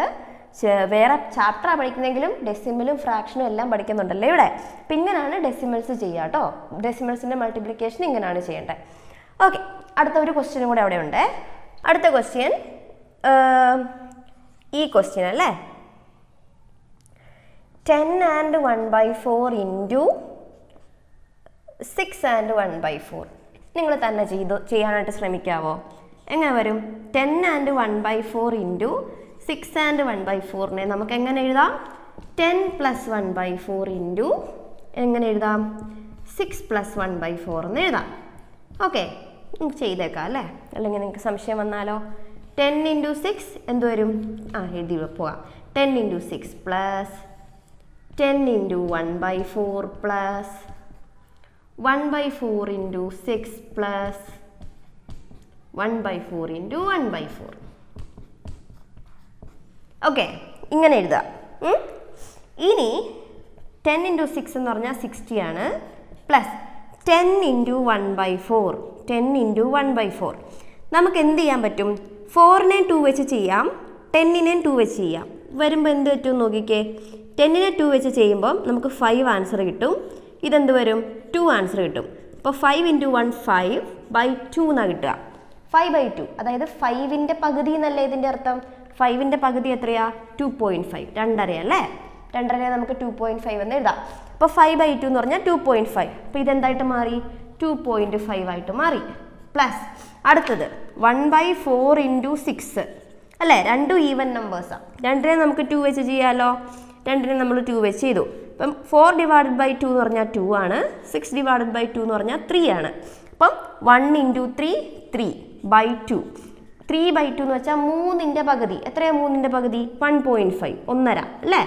വേറെ ചാപ്റ്ററാണ് പഠിക്കുന്നെങ്കിലും ഡെസിമലും ഫ്രാക്ഷനും എല്ലാം പഠിക്കുന്നുണ്ടല്ലേ ഇവിടെ? അപ്പം ഇങ്ങനെയാണ് ഡെസിമൽസ് ചെയ്യുക കേട്ടോ ഡെസിമൽസിന്റെ മൾട്ടിപ്ലിക്കേഷൻ ഇങ്ങനെയാണ് ചെയ്യേണ്ടത് ഓക്കെ അടുത്ത ഒരു ക്വസ്റ്റ്യനും കൂടെ അവിടെ ഉണ്ട്. അടുത്ത ക്വസ്റ്റ്യൻ ഈ ക്വസ്റ്റ്യൻ അല്ലേ? Ten and one by four into six and one by four നിങ്ങൾ തന്നെ ചെയ്തു ചെയ്യാനായിട്ട് ശ്രമിക്കാവോ? എങ്ങനെ വരും? Ten and one by four into six and one by ഫോറിനെ നമുക്ക് എങ്ങനെ എഴുതാം? Ten plus one by four into എങ്ങനെ എഴുതാം? Six plus one by four എന്ന് എഴുതാം. ഓക്കെ ചെയ്തേക്കാം അല്ലേ? അല്ലെങ്കിൽ നിങ്ങൾക്ക് സംശയം വന്നാലോ? ടെൻ ഇന്റു സിക്സ് എന്ത് വരും? ആ എഴുതി പോവാം ten into six plus ten into one by four plus one by four into six plus one by four into one by four okay ഇങ്ങനെ എഴുതുക ഇനി ടെൻ ഇന്റു സിക്സ് എന്ന് പറഞ്ഞാൽ സിക്സ്റ്റി ആണ്. Plus ten into one by four ten into one by four നമുക്ക് എന്ത് ചെയ്യാൻ പറ്റും? ഫോറിനെ ടു വെച്ച് ചെയ്യാം. ടെന്നിനെ ടു വെച്ച് ചെയ്യാം. വരുമ്പോൾ എന്ത് പറ്റും നോക്കിക്കേ? ടെന്നിനെ ടു വെച്ച് ചെയ്യുമ്പം നമുക്ക് ഫൈവ് ആൻസർ കിട്ടും. ഇതെന്ത് വരും? ടു ആൻസർ കിട്ടും. അപ്പോൾ five into one five by two എന്നാണ് കിട്ടുക. ഫൈവ് ബൈ ടു അതായത് ഫൈവിന്റെ പകുതി എന്നല്ലേ ഇതിന്റെ അർത്ഥം? ഫൈവിന്റെ പകുതി എത്രയാ? ടു പോയിന്റ് ഫൈവ് രണ്ടര അല്ലേ? രണ്ടര നമുക്ക് ടു പോയിന്റ് ഫൈവ് എന്ന് എഴുതാം. അപ്പോൾ ഫൈവ് ബൈ ടു എന്ന് പറഞ്ഞാൽ ടു പോയിന്റ് ഫൈവ് അപ്പോൾ ഇതെന്തായിട്ട് മാറി? ടു പോയിന്റ് ഫൈവ് ആയിട്ട് മാറി. പ്ലസ് അടുത്തത്. One by four into six അല്ലേ? രണ്ടും ഈവൻ നമ്പേഴ്സാണ് രണ്ടിനെ നമുക്ക് ടു വെച്ച് ചെയ്യാമല്ലോ രണ്ടിനെ നമ്മൾ ടു വെച്ച് ചെയ്തു. അപ്പം ഫോർ ഡിവൈഡഡ് ബൈ ടു എന്ന് പറഞ്ഞാൽ ടു ആണ്. സിക്സ് ഡിവൈഡഡ് ബൈ ടു എന്ന് പറഞ്ഞാൽ ത്രീ ആണ്. അപ്പം one into three three by two three by two എന്ന് വെച്ചാൽ മൂന്നിന്റെ പകുതി. എത്രയാണ് മൂന്നിന്റെ പകുതി? വൺ പോയിന്റ് ഫൈവ് ഒന്നര അല്ലേ?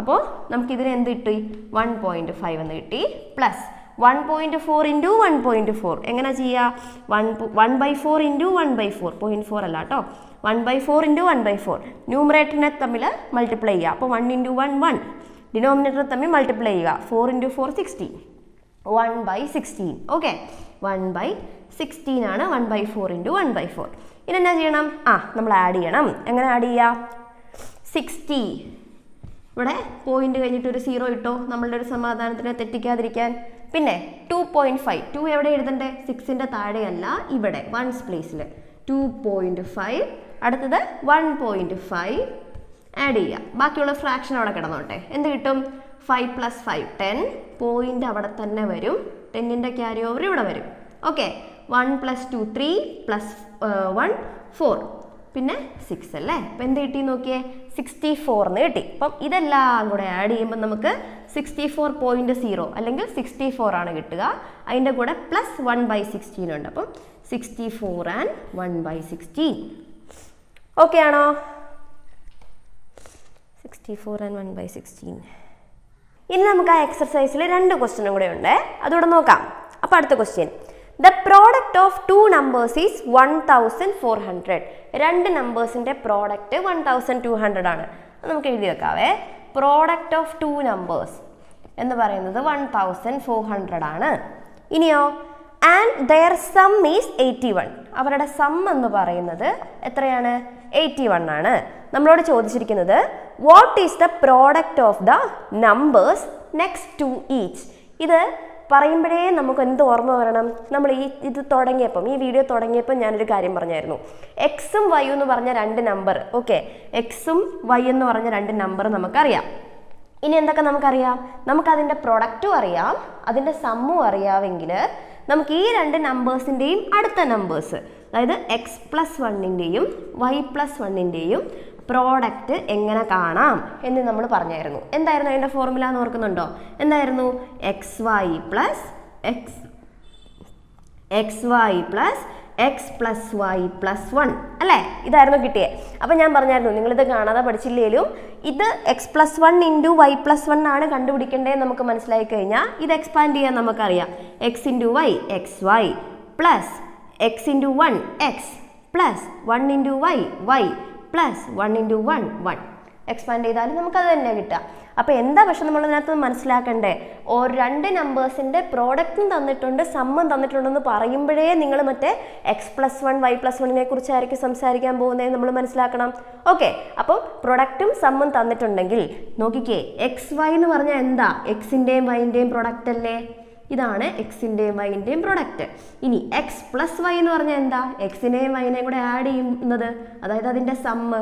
അപ്പോൾ നമുക്കിതിന് എന്ത് കിട്ടി? വൺ പോയിന്റ് ഫൈവ് എന്ന് കിട്ടി. Plus one point four into one point four എങ്ങനെ ചെയ്യുക? One one by four into one by four point four അല്ല കേട്ടോ. One by four into one by four ന്യൂമറേറ്ററിനെ തമ്മിൽ മൾട്ടിപ്ലൈ ചെയ്യുക. അപ്പോൾ one into one one denominator തമ്മിൽ multiply ചെയ്യുക. Four into four sixteen one by sixteen okay one by sixteen ആണ് one by four into one by four ഇനി എന്നാ ചെയ്യണം? ആ നമ്മൾ ആഡ് ചെയ്യണം. എങ്ങനെ ആഡ് ചെയ്യുക സിക്സ്റ്റി ഇവിടെ പോയിന്റ് കഴിഞ്ഞിട്ട് ഒരു സീറോ ഇട്ടോ? നമ്മളുടെ ഒരു സമാധാനത്തിന് തെറ്റിക്കാതിരിക്കാൻ. പിന്നെ ടു പോയിന്റ് ഫൈവ് ടു എവിടെ എഴുതണ്ടേ? സിക്സിന്റെ താഴെയല്ല ഇവിടെ. വൺസ് പ്ലേസിൽ ടു പോയിന്റ് ഫൈവ് അടുത്തത് വൺ പോയിന്റ് ഫൈവ് ആഡ് ചെയ്യുക. ബാക്കിയുള്ള ഫ്രാക്ഷൻ അവിടെ കിടന്നോട്ടെ. എന്ത് കിട്ടും? Five plus five ten point അവിടെ തന്നെ വരും. ടെന്നിന്റെ ക്യാരി ഓവർ ഇവിടെ വരും. Okay one plus two three plus one four പിന്നെ സിക്സ് അല്ലേ? അപ്പം എന്ത് കിട്ടി നോക്കിയേ? സിക്സ്റ്റി ഫോർന്ന് കിട്ടി. അപ്പം ഇതെല്ലാം കൂടെ ആഡ് ചെയ്യുമ്പോൾ നമുക്ക് സിക്സ്റ്റി ഫോർ പോയിന്റ് സീറോ അല്ലെങ്കിൽ സിക്സ്റ്റി ഫോർ ആണ് കിട്ടുക. അതിന്റെ കൂടെ പ്ലസ് വൺ ബൈ സിക്സ്റ്റീൻ ഉണ്ട്. അപ്പം sixty four and one by sixteen okay ആണോ? Sixty four and one by sixteen ഇനി നമുക്ക് ആ എക്സർസൈസിൽ രണ്ട് ക്വസ്റ്റ്യനും കൂടെ ഉണ്ട്. അതുകൂടെ നോക്കാം. അപ്പോൾ അടുത്ത question the product of two numbers is one thousand four hundred രണ്ട് നമ്പേഴ്സിന്റെ product one thousand two hundred ആണ്. നമുക്ക് എഴുതി വെക്കാവേ. പ്രോഡക്റ്റ് ഓഫ് ടു നമ്പേഴ്സ് എന്ന് പറയുന്നത് വൺ തൗസൻഡ് ഫോർ ഹൺഡ്രഡ് ആണ്. ഇനിയോ? And their sum is eighty one അവരുടെ സം എന്ന് പറയുന്നത് എത്രയാണ്? എയ്റ്റി വൺ ആണ്. നമ്മളോട് ചോദിച്ചിരിക്കുന്നത് what is the product of the numbers next to each ഇത് പറയുമ്പോഴേ നമുക്ക് എന്ത് ഓർമ്മ വരണം? നമ്മൾ ഈ ഇത് തുടങ്ങിയപ്പം ഈ വീഡിയോ തുടങ്ങിയപ്പം ഞാനൊരു കാര്യം പറഞ്ഞായിരുന്നു. എക്സും വൈ എന്ന് പറഞ്ഞ രണ്ട് നമ്പർ ഓക്കെ എക്സും വൈ എന്ന് പറഞ്ഞ രണ്ട് നമ്പർ നമുക്കറിയാം. ഇനി എന്തൊക്കെ നമുക്കറിയാം? നമുക്കതിന്റെ പ്രൊഡക്റ്റും അറിയാം അതിന്റെ സമ്മും അറിയാമെങ്കിൽ നമുക്ക് ഈ രണ്ട് നമ്പേഴ്സിന്റെയും അടുത്ത നമ്പേഴ്സ് അതായത് എക്സ് പ്ലസ് വണ്ണിന്റെയും വൈ പ്ലസ് വണ്ണിന്റെയും പ്രോഡക്റ്റ് എങ്ങനെ കാണാം എന്ന് നമ്മൾ പറഞ്ഞായിരുന്നു. എന്തായിരുന്നു അതിന്റെ ഫോർമുല എന്ന് ഓർക്കുന്നുണ്ടോ? എന്തായിരുന്നു? X y plus x x y plus x plus y plus one അല്ലേ? ഇതായിരുന്നു കിട്ടിയത് അപ്പം ഞാൻ പറഞ്ഞായിരുന്നു നിങ്ങളിത് കാണാതെ പഠിച്ചില്ലേലും ഇത് x plus one into y plus one ആണ് കണ്ടുപിടിക്കേണ്ടതെന്ന് നമുക്ക് മനസ്സിലായി കഴിഞ്ഞാൽ ഇത് എക്സ്പാൻഡ് ചെയ്യാൻ നമുക്കറിയാം. X into y x y plus x into one x plus one into y y plus one into one one expand ചെയ്താലും നമുക്കത് തന്നെ കിട്ടുക. അപ്പോൾ എന്താ പക്ഷെ നമ്മൾ ഇതിനകത്ത് മനസ്സിലാക്കണ്ടേ? ഓ രണ്ട് നമ്പേഴ്സിന്റെ പ്രോഡക്റ്റും തന്നിട്ടുണ്ട് സമ്മം തന്നിട്ടുണ്ടെന്ന് പറയുമ്പോഴേ നിങ്ങൾ മറ്റേ x plus one y plus വണ്ണിനെ കുറിച്ചായിരിക്കും സംസാരിക്കാൻ പോകുന്നത് നമ്മൾ മനസ്സിലാക്കണം. ഓക്കെ അപ്പം പ്രൊഡക്റ്റും സമ്മും തന്നിട്ടുണ്ടെങ്കിൽ നോക്കിക്കേ എക്സ് വൈ എന്ന് പറഞ്ഞാൽ എന്താ? എക്സിന്റെയും വൈന്റെയും പ്രൊഡക്റ്റ് അല്ലേ? ഇതാണ് എക്സിന്റെയും വൈന്റെയും പ്രൊഡക്റ്റ് ഇനി എക്സ് പ്ലസ് വൈ എന്ന് പറഞ്ഞാൽ എന്താ? എക്സിനെയും വൈനെയും കൂടെ ആഡ് ചെയ്യുന്നത്. അതായത് അതിന്റെ സമ്മ്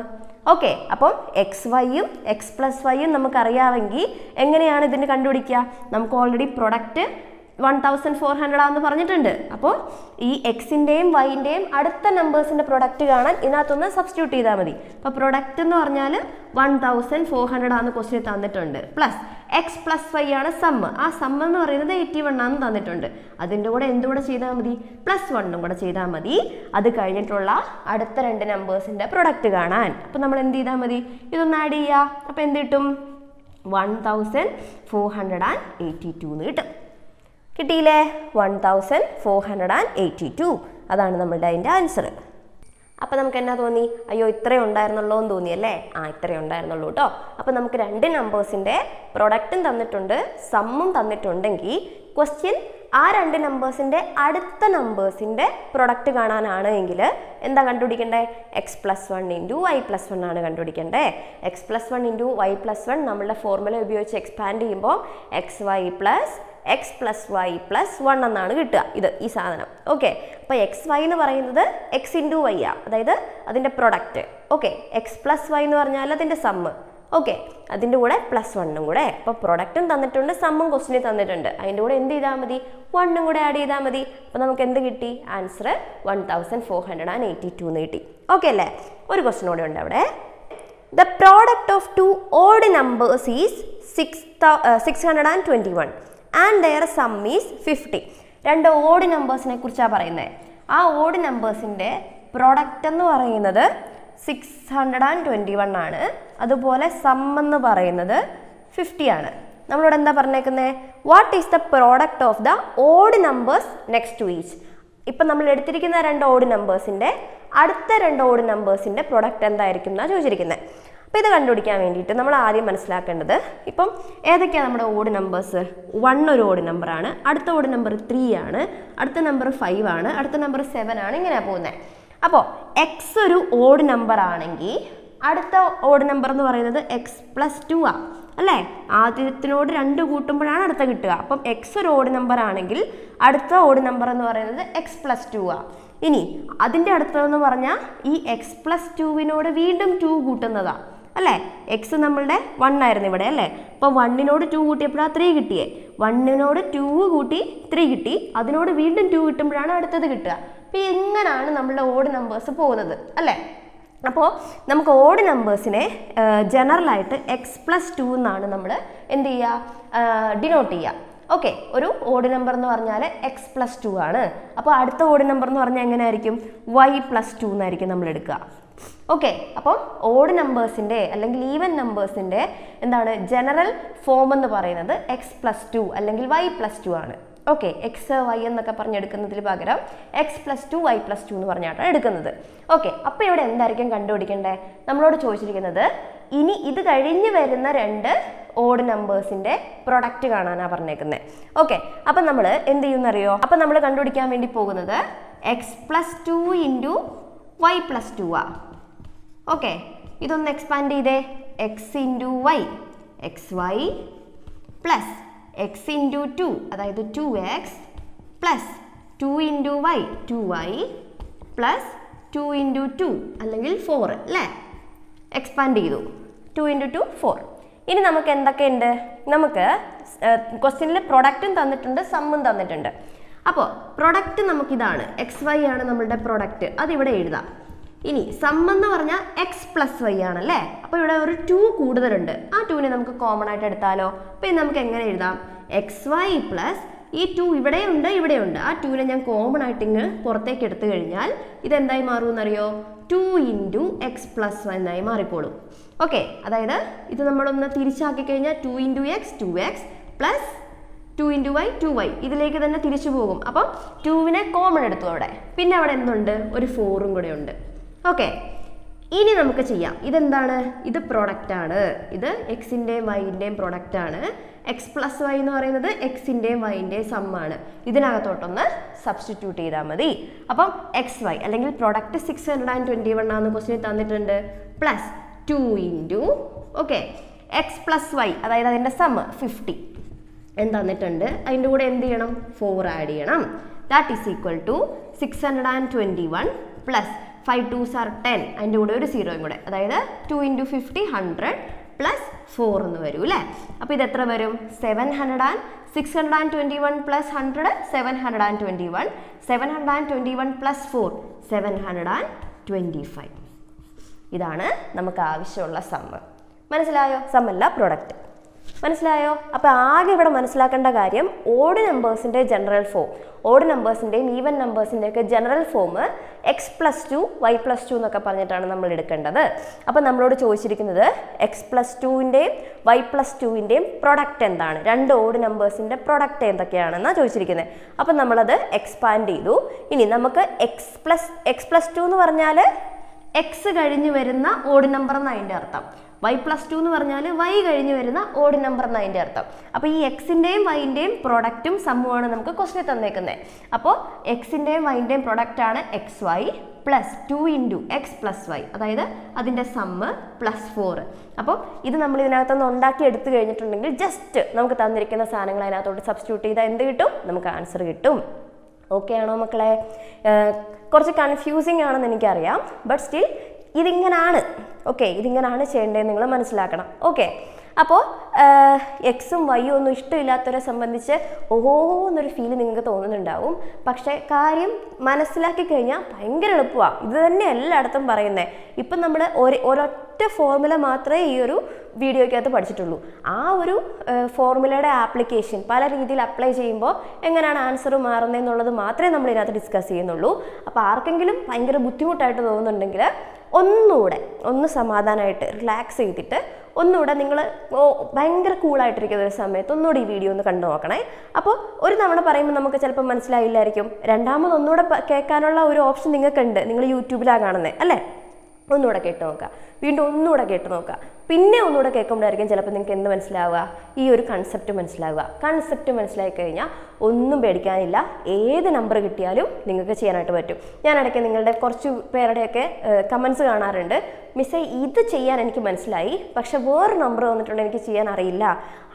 ഓക്കെ അപ്പം എക്സ് വൈയും എക്സ് പ്ലസ് വൈയും നമുക്കറിയാമെങ്കിൽ എങ്ങനെയാണ് ഇതിന് കണ്ടുപിടിക്കുക? നമുക്ക് already product one thousand four hundred ആണെന്ന് പറഞ്ഞിട്ടുണ്ട്. അപ്പോൾ ഈ എക്സിന്റെയും വൈന്റെയും അടുത്ത നമ്പേഴ്സിന്റെ പ്രൊഡക്റ്റ് കാണാൻ ഇതിനകത്തൊന്ന് സബ്സ്റ്റിറ്റ്യൂട്ട് ചെയ്താൽ മതി. അപ്പോൾ പ്രൊഡക്റ്റ് എന്ന് പറഞ്ഞാൽ വൺ തൗസൻഡ് ഫോർ ഹൺഡ്രഡ് ആണെന്ന് ക്വസ്റ്റ്യൻ തന്നിട്ടുണ്ട്. പ്ലസ് എക്സ് പ്ലസ് വൈ ആണ് സമ്മ് ആ സമ്മ് എന്ന് പറയുന്നത് എയ്റ്റി വൺ ആണെന്ന് തന്നിട്ടുണ്ട്. അതിന്റെ കൂടെ എന്തുകൂടെ ചെയ്താൽ മതി? പ്ലസ് വണ്ണും കൂടെ ചെയ്താൽ മതി. അത് കഴിഞ്ഞിട്ടുള്ള അടുത്ത രണ്ട് നമ്പേഴ്സിന്റെ പ്രൊഡക്റ്റ് കാണാൻ. അപ്പോൾ നമ്മൾ എന്ത് ചെയ്താൽ മതി? ഇതൊന്ന് ആഡ് ചെയ്യുക അപ്പോൾ എന്ത് കിട്ടും? One thousand four hundred and eighty two എന്ന് കിട്ടും. കിട്ടിയില്ലേ? One thousand four hundred and eighty two അതാണ് നമ്മളുടെ അതിന്റെ ആൻസർ അപ്പോൾ നമുക്ക് എന്നാ തോന്നി? അയ്യോ ഇത്രേ ഉണ്ടായിരുന്നുള്ളൂ എന്ന് തോന്നി അല്ലേ? ആ ഇത്രേ ഉണ്ടായിരുന്നുള്ളൂ കേട്ടോ അപ്പോൾ നമുക്ക് രണ്ട് നമ്പേഴ്സിന്റെ പ്രൊഡക്റ്റും തന്നിട്ടുണ്ട് സമ്മും തന്നിട്ടുണ്ടെങ്കിൽ ക്വസ്റ്റ്യൻ ആ രണ്ട് നമ്പേഴ്സിന്റെ അടുത്ത നമ്പേഴ്സിന്റെ പ്രൊഡക്റ്റ് കാണാനാണ് എങ്കിൽ എന്താ കണ്ടുപിടിക്കണ്ടേ? X plus one into y plus one ആണ് കണ്ടുപിടിക്കണ്ടേ? X plus one into y plus one നമ്മളുടെ ഫോർമുല ഉപയോഗിച്ച് എക്സ്പാൻഡ് ചെയ്യുമ്പോൾ x y plus x plus y plus one എന്നാണ് കിട്ടുക. ഇത് ഈ സാധനം. ഓക്കെ അപ്പോൾ എക്സ് വൈ എന്ന് പറയുന്നത് എക്സ് ഇന്റു വൈ ആ. അതായത് അതിന്റെ product okay x plus y എന്ന് പറഞ്ഞാൽ അതിന്റെ സമ്മ് ഓക്കെ അതിന്റെ കൂടെ പ്ലസ് വണ്ണും കൂടെ. അപ്പോൾ പ്രൊഡക്റ്റും തന്നിട്ടുണ്ട് സമ്മും ക്വസ്റ്റിന് തന്നിട്ടുണ്ട്. അതിന്റെ കൂടെ എന്ത് ചെയ്താൽ മതി? വണ്ണും കൂടെ ആഡ് ചെയ്താൽ മതി. അപ്പോൾ നമുക്ക് എന്ത് കിട്ടി? Answer one thousand four hundred and eighty two എന്ന് കിട്ടി. ഓക്കെ അല്ലേ? ഒരു ക്വസ്റ്റൻ കൂടെ ഉണ്ട് അവിടെ. The product of two odd numbers is six six hundred and twenty one and their sum is fifty രണ്ട് ഓഡ് നമ്പേഴ്സിനെ കുറിച്ചാണ് പറയുന്നത് ആ ഓഡ് നമ്പേഴ്സിന്റെ പ്രോഡക്റ്റ് എന്ന് പറയുന്നത് six hundred and twenty one ആണ്. അതുപോലെ സം എന്ന് പറയുന്നത് ഫിഫ്റ്റി ആണ്. നമ്മളോട് എന്താ പറഞ്ഞേക്കുന്നത് what is the product of the odd numbers next to each ഇപ്പം നമ്മൾ എടുത്തിരിക്കുന്ന രണ്ട് ഓഡ് നമ്പേഴ്സിന്റെ അടുത്ത രണ്ട് ഓഡ് നമ്പേഴ്സിന്റെ പ്രൊഡക്റ്റ് എന്തായിരിക്കും എന്നാണ് ചോദിച്ചിരിക്കുന്നത് അപ്പോൾ ഇത് കണ്ടുപിടിക്കാൻ വേണ്ടിയിട്ട് നമ്മൾ ആദ്യം മനസ്സിലാക്കേണ്ടത് ഇപ്പം ഏതൊക്കെയാണ് നമ്മുടെ ഓഡ് നമ്പേഴ്സ് വൺ ഒരു ഓഡ് നമ്പറാണ് അടുത്ത ഓഡ് നമ്പർ ത്രീ ആണ്. അടുത്ത നമ്പർ ഫൈവ് ആണ്. അടുത്ത നമ്പർ സെവൻ ആണ്. ഇങ്ങനെയാണ് പോകുന്നത് അപ്പോൾ എക്സ് ഒരു ഓഡ് നമ്പർ ആണെങ്കിൽ അടുത്ത ഓഡ് നമ്പർ എന്ന് പറയുന്നത് എക്സ് പ്ലസ് ടു ആ. അല്ലേ? ആദ്യത്തിനോട് രണ്ട് കൂട്ടുമ്പോഴാണ് അടുത്ത കിട്ടുക. അപ്പം എക്സ് ഒരു ഓഡ് നമ്പർ ആണെങ്കിൽ അടുത്ത ഓഡ് നമ്പർ എന്ന് പറയുന്നത് എക്സ് പ്ലസ് ടു ആ. ഇനി അതിന്റെ അടുത്തതെന്ന് പറഞ്ഞാൽ ഈ എക്സ് പ്ലസ് ടുവിനോട് വീണ്ടും ടു കൂട്ടുന്നതാണ് അല്ലേ? എക്സ് നമ്മളുടെ വൺ ആയിരുന്നു ഇവിടെ അല്ലേ? അപ്പോൾ വണ്ണിനോട് ടു കൂട്ടിയപ്പോഴാണ് ത്രീ കിട്ടിയേ. വണ്ണിനോട് ടു കൂട്ടി ത്രീ കിട്ടി. അതിനോട് വീണ്ടും ടു കിട്ടുമ്പോഴാണ് അടുത്തത് കിട്ടുക. അപ്പോൾ എങ്ങനെയാണ് നമ്മളുടെ ഓഡ് നമ്പേഴ്സ് പോകുന്നത് അല്ലേ? അപ്പോൾ നമുക്ക് ഓഡ് നമ്പേഴ്സിനെ ജനറലായിട്ട് എക്സ് പ്ലസ് ടു എന്നാണ് നമ്മൾ എന്ത് ചെയ്യുക? ഡിനോട്ട് ചെയ്യുക. ഓക്കെ ഒരു ഓഡ് നമ്പർ എന്ന് പറഞ്ഞാൽ എക്സ് പ്ലസ് ടു ആണ്. അപ്പോൾ അടുത്ത ഓഡ് നമ്പർ എന്ന് പറഞ്ഞാൽ എങ്ങനെ ആയിരിക്കും? വൈ പ്ലസ് ടു എന്നായിരിക്കും നമ്മൾ എടുക്കുക. ഓക്കെ അപ്പം ഓഡ് നമ്പേഴ്സിന്റെ അല്ലെങ്കിൽ ഈവൻ നമ്പേഴ്സിന്റെ എന്താണ്? ജനറൽ ഫോം എന്ന് പറയുന്നത് എക്സ് പ്ലസ് ടു അല്ലെങ്കിൽ വൈ പ്ലസ് ടു ആണ്. ഓക്കെ എക്സ് വൈ എന്നൊക്കെ പറഞ്ഞെടുക്കുന്നതിന് പകരം x plus two y plus two എന്ന് പറഞ്ഞാണ് എടുക്കുന്നത്. ഓക്കെ അപ്പോൾ ഇവിടെ എന്തായിരിക്കും കണ്ടുപിടിക്കേണ്ടത് നമ്മളോട് ചോദിച്ചിരിക്കുന്നത് ഇനി ഇത് കഴിഞ്ഞ് വരുന്ന രണ്ട് ഓഡ് നമ്പേഴ്സിന്റെ പ്രൊഡക്റ്റ് കാണാനാണ് പറഞ്ഞേക്കുന്നത് ഓക്കെ അപ്പം നമ്മൾ എന്ത് ചെയ്യുമെന്നറിയോ അപ്പം നമ്മൾ കണ്ടുപിടിക്കാൻ വേണ്ടി പോകുന്നത് x plus two into y plus two ആ. ഓക്കെ ഇതൊന്ന് എക്സ്പാൻഡ് ചെയ്തേ. X into y x y plus x into two അതായത് two x plus two into y two y plus two into two അല്ലെങ്കിൽ ഫോർ അല്ലേ expand ചെയ്തു. Two into two four ഇനി നമുക്ക് എന്തൊക്കെയുണ്ട്? നമുക്ക് ക്വസ്റ്റ്യനിൽ പ്രൊഡക്റ്റും തന്നിട്ടുണ്ട് സമ്മും തന്നിട്ടുണ്ട്. അപ്പോൾ പ്രൊഡക്റ്റ് നമുക്കിതാണ് എക്സ് വൈ ആണ് നമ്മളുടെ പ്രൊഡക്റ്റ് അതിവിടെ എഴുതാം. ഇനി സം എന്ന് പറഞ്ഞാൽ എക്സ് പ്ലസ് വൈ ആണല്ലേ? അപ്പോൾ ഇവിടെ ഒരു ടു കൂടുതലുണ്ട്. ആ ടുവിനെ നമുക്ക് കോമൺ ആയിട്ട് എടുത്താലോ? അപ്പോൾ ഇത് നമുക്ക് എങ്ങനെ എഴുതാം? എക്സ് വൈ പ്ലസ് ഈ ടു ഇവിടെയുണ്ട് ഇവിടെയുണ്ട്. ആ ടുവിനെ ഞാൻ കോമൺ ആയിട്ട് ഇങ്ങ് പുറത്തേക്ക് എടുത്തു കഴിഞ്ഞാൽ ഇത് എന്തായി ഇതെന്തായി മാറുമെന്നറിയോ ടു ഇന്റു എക്സ് പ്ലസ് എന്നായി മാറിക്കോളും. ഓക്കെ അതായത് ഇത് നമ്മളൊന്ന് തിരിച്ചാക്കി കഴിഞ്ഞാൽ two into x two x plus two into y two y ഇതിലേക്ക് തന്നെ തിരിച്ചു പോകും. അപ്പം ടുവിനെ കോമൺ എടുത്തു അവിടെ. പിന്നെ അവിടെ എന്തുണ്ട്? ഒരു ഫോറും കൂടെ ഉണ്ട്. ഓക്കെ ഇനി നമുക്ക് ചെയ്യാം. ഇതെന്താണ്? ഇത് പ്രൊഡക്റ്റ് ആണ്. ഇത് എക്സിന്റെയും വൈന്റെയും പ്രൊഡക്റ്റ് ആണ്. എക്സ് പ്ലസ് വൈ എന്ന് പറയുന്നത് എക്സിന്റെയും വൈന്റെയും സമ്മാണ് ഇതിനകത്തോട്ടൊന്ന് സബ്സ്റ്റിറ്റ്യൂട്ട് ചെയ്താൽ മതി. അപ്പം എക്സ് വൈ അല്ലെങ്കിൽ product six hundred and twenty one ആണെന്ന് ക്വസ്റ്റിനെ തന്നിട്ടുണ്ട്. Plus two into okay x plus y അതായത് അതിന്റെ സമ്മ് ഫിഫ്റ്റി എന്ന് തന്നിട്ടുണ്ട്? അതിന്റെ കൂടെ എന്ത് ചെയ്യണം? ഫോർ ആഡ് ചെയ്യണം. That is equal to six hundred and twenty one plus five twos are ten അതിന്റെ കൂടെ ഒരു സീറോയും കൂടെ. അതായത് two into fifty hundred plus four എന്ന് വരും അല്ലേ? അപ്പോൾ ഇത് എത്ര വരും? Seven hundred and six hundred and twenty one plus hundred seven hundred and twenty one seven hundred and twenty one plus four seven hundred and twenty five ഇതാണ് നമുക്ക് ആവശ്യമുള്ള സമ്മ് മനസ്സിലായോ? സമ്മല്ല പ്രൊഡക്റ്റ് മനസ്സിലായോ? അപ്പോൾ ആകെ ഇവിടെ മനസ്സിലാക്കേണ്ട കാര്യം ഓഡ് നമ്പേഴ്സിന്റെ ജനറൽ ഫോം ഓഡ് നമ്പേഴ്സിന്റെയും even നമ്പേഴ്സിന്റെയൊക്കെ general form x plus two y plus two എന്നൊക്കെ പറഞ്ഞിട്ടാണ് നമ്മൾ എടുക്കേണ്ടത്. അപ്പോൾ നമ്മളോട് ചോദിച്ചിരിക്കുന്നത് എക്സ് പ്ലസ് ടുവിന്റെയും വൈ പ്ലസ് ടുവിന്റെയും പ്രൊഡക്റ്റ് എന്താണ്? രണ്ട് ഓഡ് നമ്പേഴ്സിന്റെ പ്രൊഡക്റ്റ് എന്തൊക്കെയാണെന്നാണ് ചോദിച്ചിരിക്കുന്നത് അപ്പോൾ നമ്മളത് എക്സ്പാൻഡ് ചെയ്തു. ഇനി നമുക്ക് x plus x plus two എന്ന് പറഞ്ഞാൽ എക്സ് കഴിഞ്ഞ് വരുന്ന ഓഡ് നമ്പർ എന്നാണ് അതിന്റെ അർത്ഥം. വൈ പ്ലസ് ടു എന്ന് പറഞ്ഞാൽ വൈ കഴിഞ്ഞ് വരുന്ന ഓഡ് നമ്പർ എന്ന് അതിന്റെ അർത്ഥം. അപ്പോൾ ഈ എക്സിന്റെയും വൈന്റെയും പ്രൊഡക്റ്റും സമ്മുമാണ് നമുക്ക് ക്വസ്റ്റിൽ തന്നേക്കുന്നത് അപ്പോൾ എക്സിന്റെയും വൈന്റെയും പ്രൊഡക്റ്റ് ആണ് x y plus two into x plus y അതായത് അതിന്റെ സമ്മ് പ്ലസ് ഫോർ അപ്പോൾ ഇത് നമ്മൾ ഇതിനകത്തുനിന്ന് ഉണ്ടാക്കി എടുത്തു കഴിഞ്ഞിട്ടുണ്ടെങ്കിൽ ജസ്റ്റ് നമുക്ക് തന്നിരിക്കുന്ന സാധനങ്ങൾ അതിനകത്തോട്ട് സബ്സ്റ്റിറ്റ്യൂട്ട് ചെയ്താൽ എന്ത് കിട്ടും? നമുക്ക് ആൻസർ കിട്ടും. ഓക്കെ ആണോ മക്കളെ? കുറച്ച് കൺഫ്യൂസിങ് ആണെന്ന് എനിക്കറിയാം. ബട്ട് സ്റ്റിൽ ഇതിങ്ങനാണ്. ഓക്കെ ഇതിങ്ങനാണ് ചെയ്യേണ്ടത് നിങ്ങൾ മനസ്സിലാക്കണം. ഓക്കെ അപ്പോൾ എക്സും വൈയും ഒന്നും ഇഷ്ടമില്ലാത്തവരെ സംബന്ധിച്ച് ഓഹോ എന്നൊരു ഫീൽ നിങ്ങൾക്ക് തോന്നുന്നുണ്ടാവും. പക്ഷേ കാര്യം മനസ്സിലാക്കി കഴിഞ്ഞാൽ ഭയങ്കര എളുപ്പമാണ് ഇത് തന്നെ എല്ലായിടത്തും പറയുന്നത് ഇപ്പം നമ്മൾ ഒരു ഒരൊറ്റ ഫോർമുല മാത്രമേ ഈ ഒരു വീഡിയോയ്ക്കകത്ത് പഠിച്ചിട്ടുള്ളൂ. ആ ഒരു ഫോർമുലയുടെ ആപ്ലിക്കേഷൻ പല രീതിയിൽ അപ്ലൈ ചെയ്യുമ്പോൾ എങ്ങനെയാണ് ആൻസർ മാറുന്നത് എന്നുള്ളത് മാത്രമേ നമ്മൾ ഇതിനകത്ത് ഡിസ്കസ് ചെയ്യുന്നുള്ളൂ. അപ്പോൾ ആർക്കെങ്കിലും ഭയങ്കര ബുദ്ധിമുട്ടായിട്ട് തോന്നുന്നുണ്ടെങ്കിൽ ഒന്നുകൂടെ ഒന്ന് സമാധാനമായിട്ട് റിലാക്സ് ചെയ്തിട്ട് ഒന്നുകൂടെ നിങ്ങൾ ഭയങ്കര കൂളായിട്ടിരിക്കുന്ന ഒരു സമയത്ത് ഒന്നുകൂടി ഈ വീഡിയോ ഒന്ന് കണ്ടു നോക്കണേ. അപ്പോൾ ഒരു തവണ പറയുമ്പോൾ നമുക്ക് ചിലപ്പോൾ മനസ്സിലായില്ലായിരിക്കും. രണ്ടാമത് ഒന്നുകൂടെ കേൾക്കാനുള്ള ഒരു ഓപ്ഷൻ നിങ്ങൾക്കുണ്ട്. നിങ്ങൾ യൂട്യൂബിലാണ് കാണുന്നത് അല്ലേ? ഒന്നുകൂടെ കേട്ട് നോക്കുക. വീണ്ടും ഒന്നുകൂടെ കേട്ട് നോക്കുക. പിന്നെ ഒന്നുകൂടെ കേൾക്കുമ്പോഴായിരിക്കും ചിലപ്പോൾ നിങ്ങൾക്ക് എന്ത് മനസ്സിലാവുക? ഈ ഒരു കൺസെപ്റ്റ് മനസ്സിലാവുക. കൺസെപ്റ്റ് മനസ്സിലാക്കി കഴിഞ്ഞാൽ ഒന്നും പേടിക്കാനില്ല. ഏത് നമ്പർ കിട്ടിയാലും നിങ്ങൾക്ക് ചെയ്യാനായിട്ട് പറ്റും. ഞാൻ ഇടയ്ക്ക് നിങ്ങളുടെ കുറച്ച് പേരുടെയൊക്കെ കമൻസ് കാണാറുണ്ട്. മിസ്സേ ഇത് ചെയ്യാൻ എനിക്ക് മനസ്സിലായി. പക്ഷെ വേറെ നമ്പർ വന്നിട്ടുണ്ട് എനിക്ക് ചെയ്യാൻ അറിയില്ല.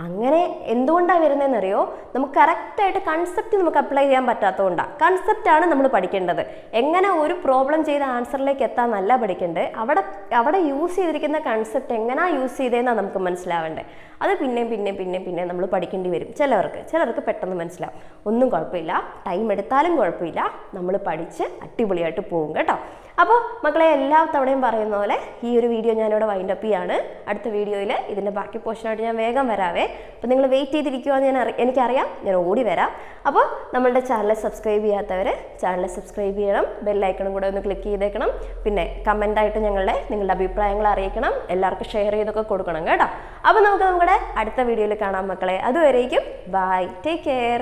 അങ്ങനെ എന്തുകൊണ്ടാണ് വരുന്നതെന്നറിയോ? നമുക്ക് കറക്റ്റായിട്ട് കൺസെപ്റ്റ് നമുക്ക് അപ്ലൈ ചെയ്യാൻ പറ്റാത്തതുകൊണ്ടാണ് കൺസെപ്റ്റാണ് നമ്മൾ പഠിക്കേണ്ടത്. എങ്ങനെ ഒരു പ്രോബ്ലം ചെയ്ത ആൻസറിലേക്ക് എത്താൻ നല്ല പഠിക്കേണ്ടത് അവിടെ അവിടെ യൂസ് ചെയ്തിരിക്കുന്ന കൺസെപ്റ്റ് എങ്ങനെയാണ് യൂസ് ചെയ്തതെന്നാണ് നമുക്ക് മനസ്സിലാവേണ്ടത് അത് പിന്നെയും പിന്നെയും പിന്നെയും പിന്നെയും നമ്മൾ പഠിക്കേണ്ടി വരും. ചിലവർക്ക് ചിലർക്ക് പെട്ടെന്ന് മനസ്സിലാവും. ഒന്നും കുഴപ്പമില്ല. ടൈം എടുത്താലും കുഴപ്പമില്ല. നമ്മൾ പഠിച്ച് അടിപൊളിയായിട്ട് പോകും കേട്ടോ. അപ്പോൾ മക്കളെ എല്ലാ തവണയും പറയുന്ന പോലെ ഈ ഒരു വീഡിയോ ഞാനിവിടെ വൈൻഡപ്പ് ചെയ്യാണ്. അടുത്ത വീഡിയോയിൽ ഇതിന്റെ ബാക്കി പോർഷനായിട്ട് ഞാൻ വേഗം വരാവേ. അപ്പോൾ നിങ്ങൾ വെയിറ്റ് ചെയ്തിരിക്കുവാന്ന് ഞാൻ എനിക്കറിയാം. ഞാൻ ഓടി വരാം. അപ്പോൾ നമ്മളുടെ ചാനൽ സബ്സ്ക്രൈബ് ചെയ്യാത്തവർ ചാനൽ സബ്സ്ക്രൈബ് ചെയ്യണം. ബെല്ലൈക്കണും കൂടെ ഒന്ന് ക്ലിക്ക് ചെയ്തേക്കണം. പിന്നെ കമന്റായിട്ട് ഞങ്ങളുടെ നിങ്ങളുടെ അഭിപ്രായങ്ങൾ അറിയിക്കണം. എല്ലാവർക്കും ഷെയർ ചെയ്തൊക്കെ കൊടുക്കണം കേട്ടോ. അപ്പോൾ നമുക്ക് നമ്മുടെ അടുത്ത വീഡിയോയിൽ കാണാം മക്കളെ. അതുവരേക്കും ബൈ ടേക്ക് കെയർ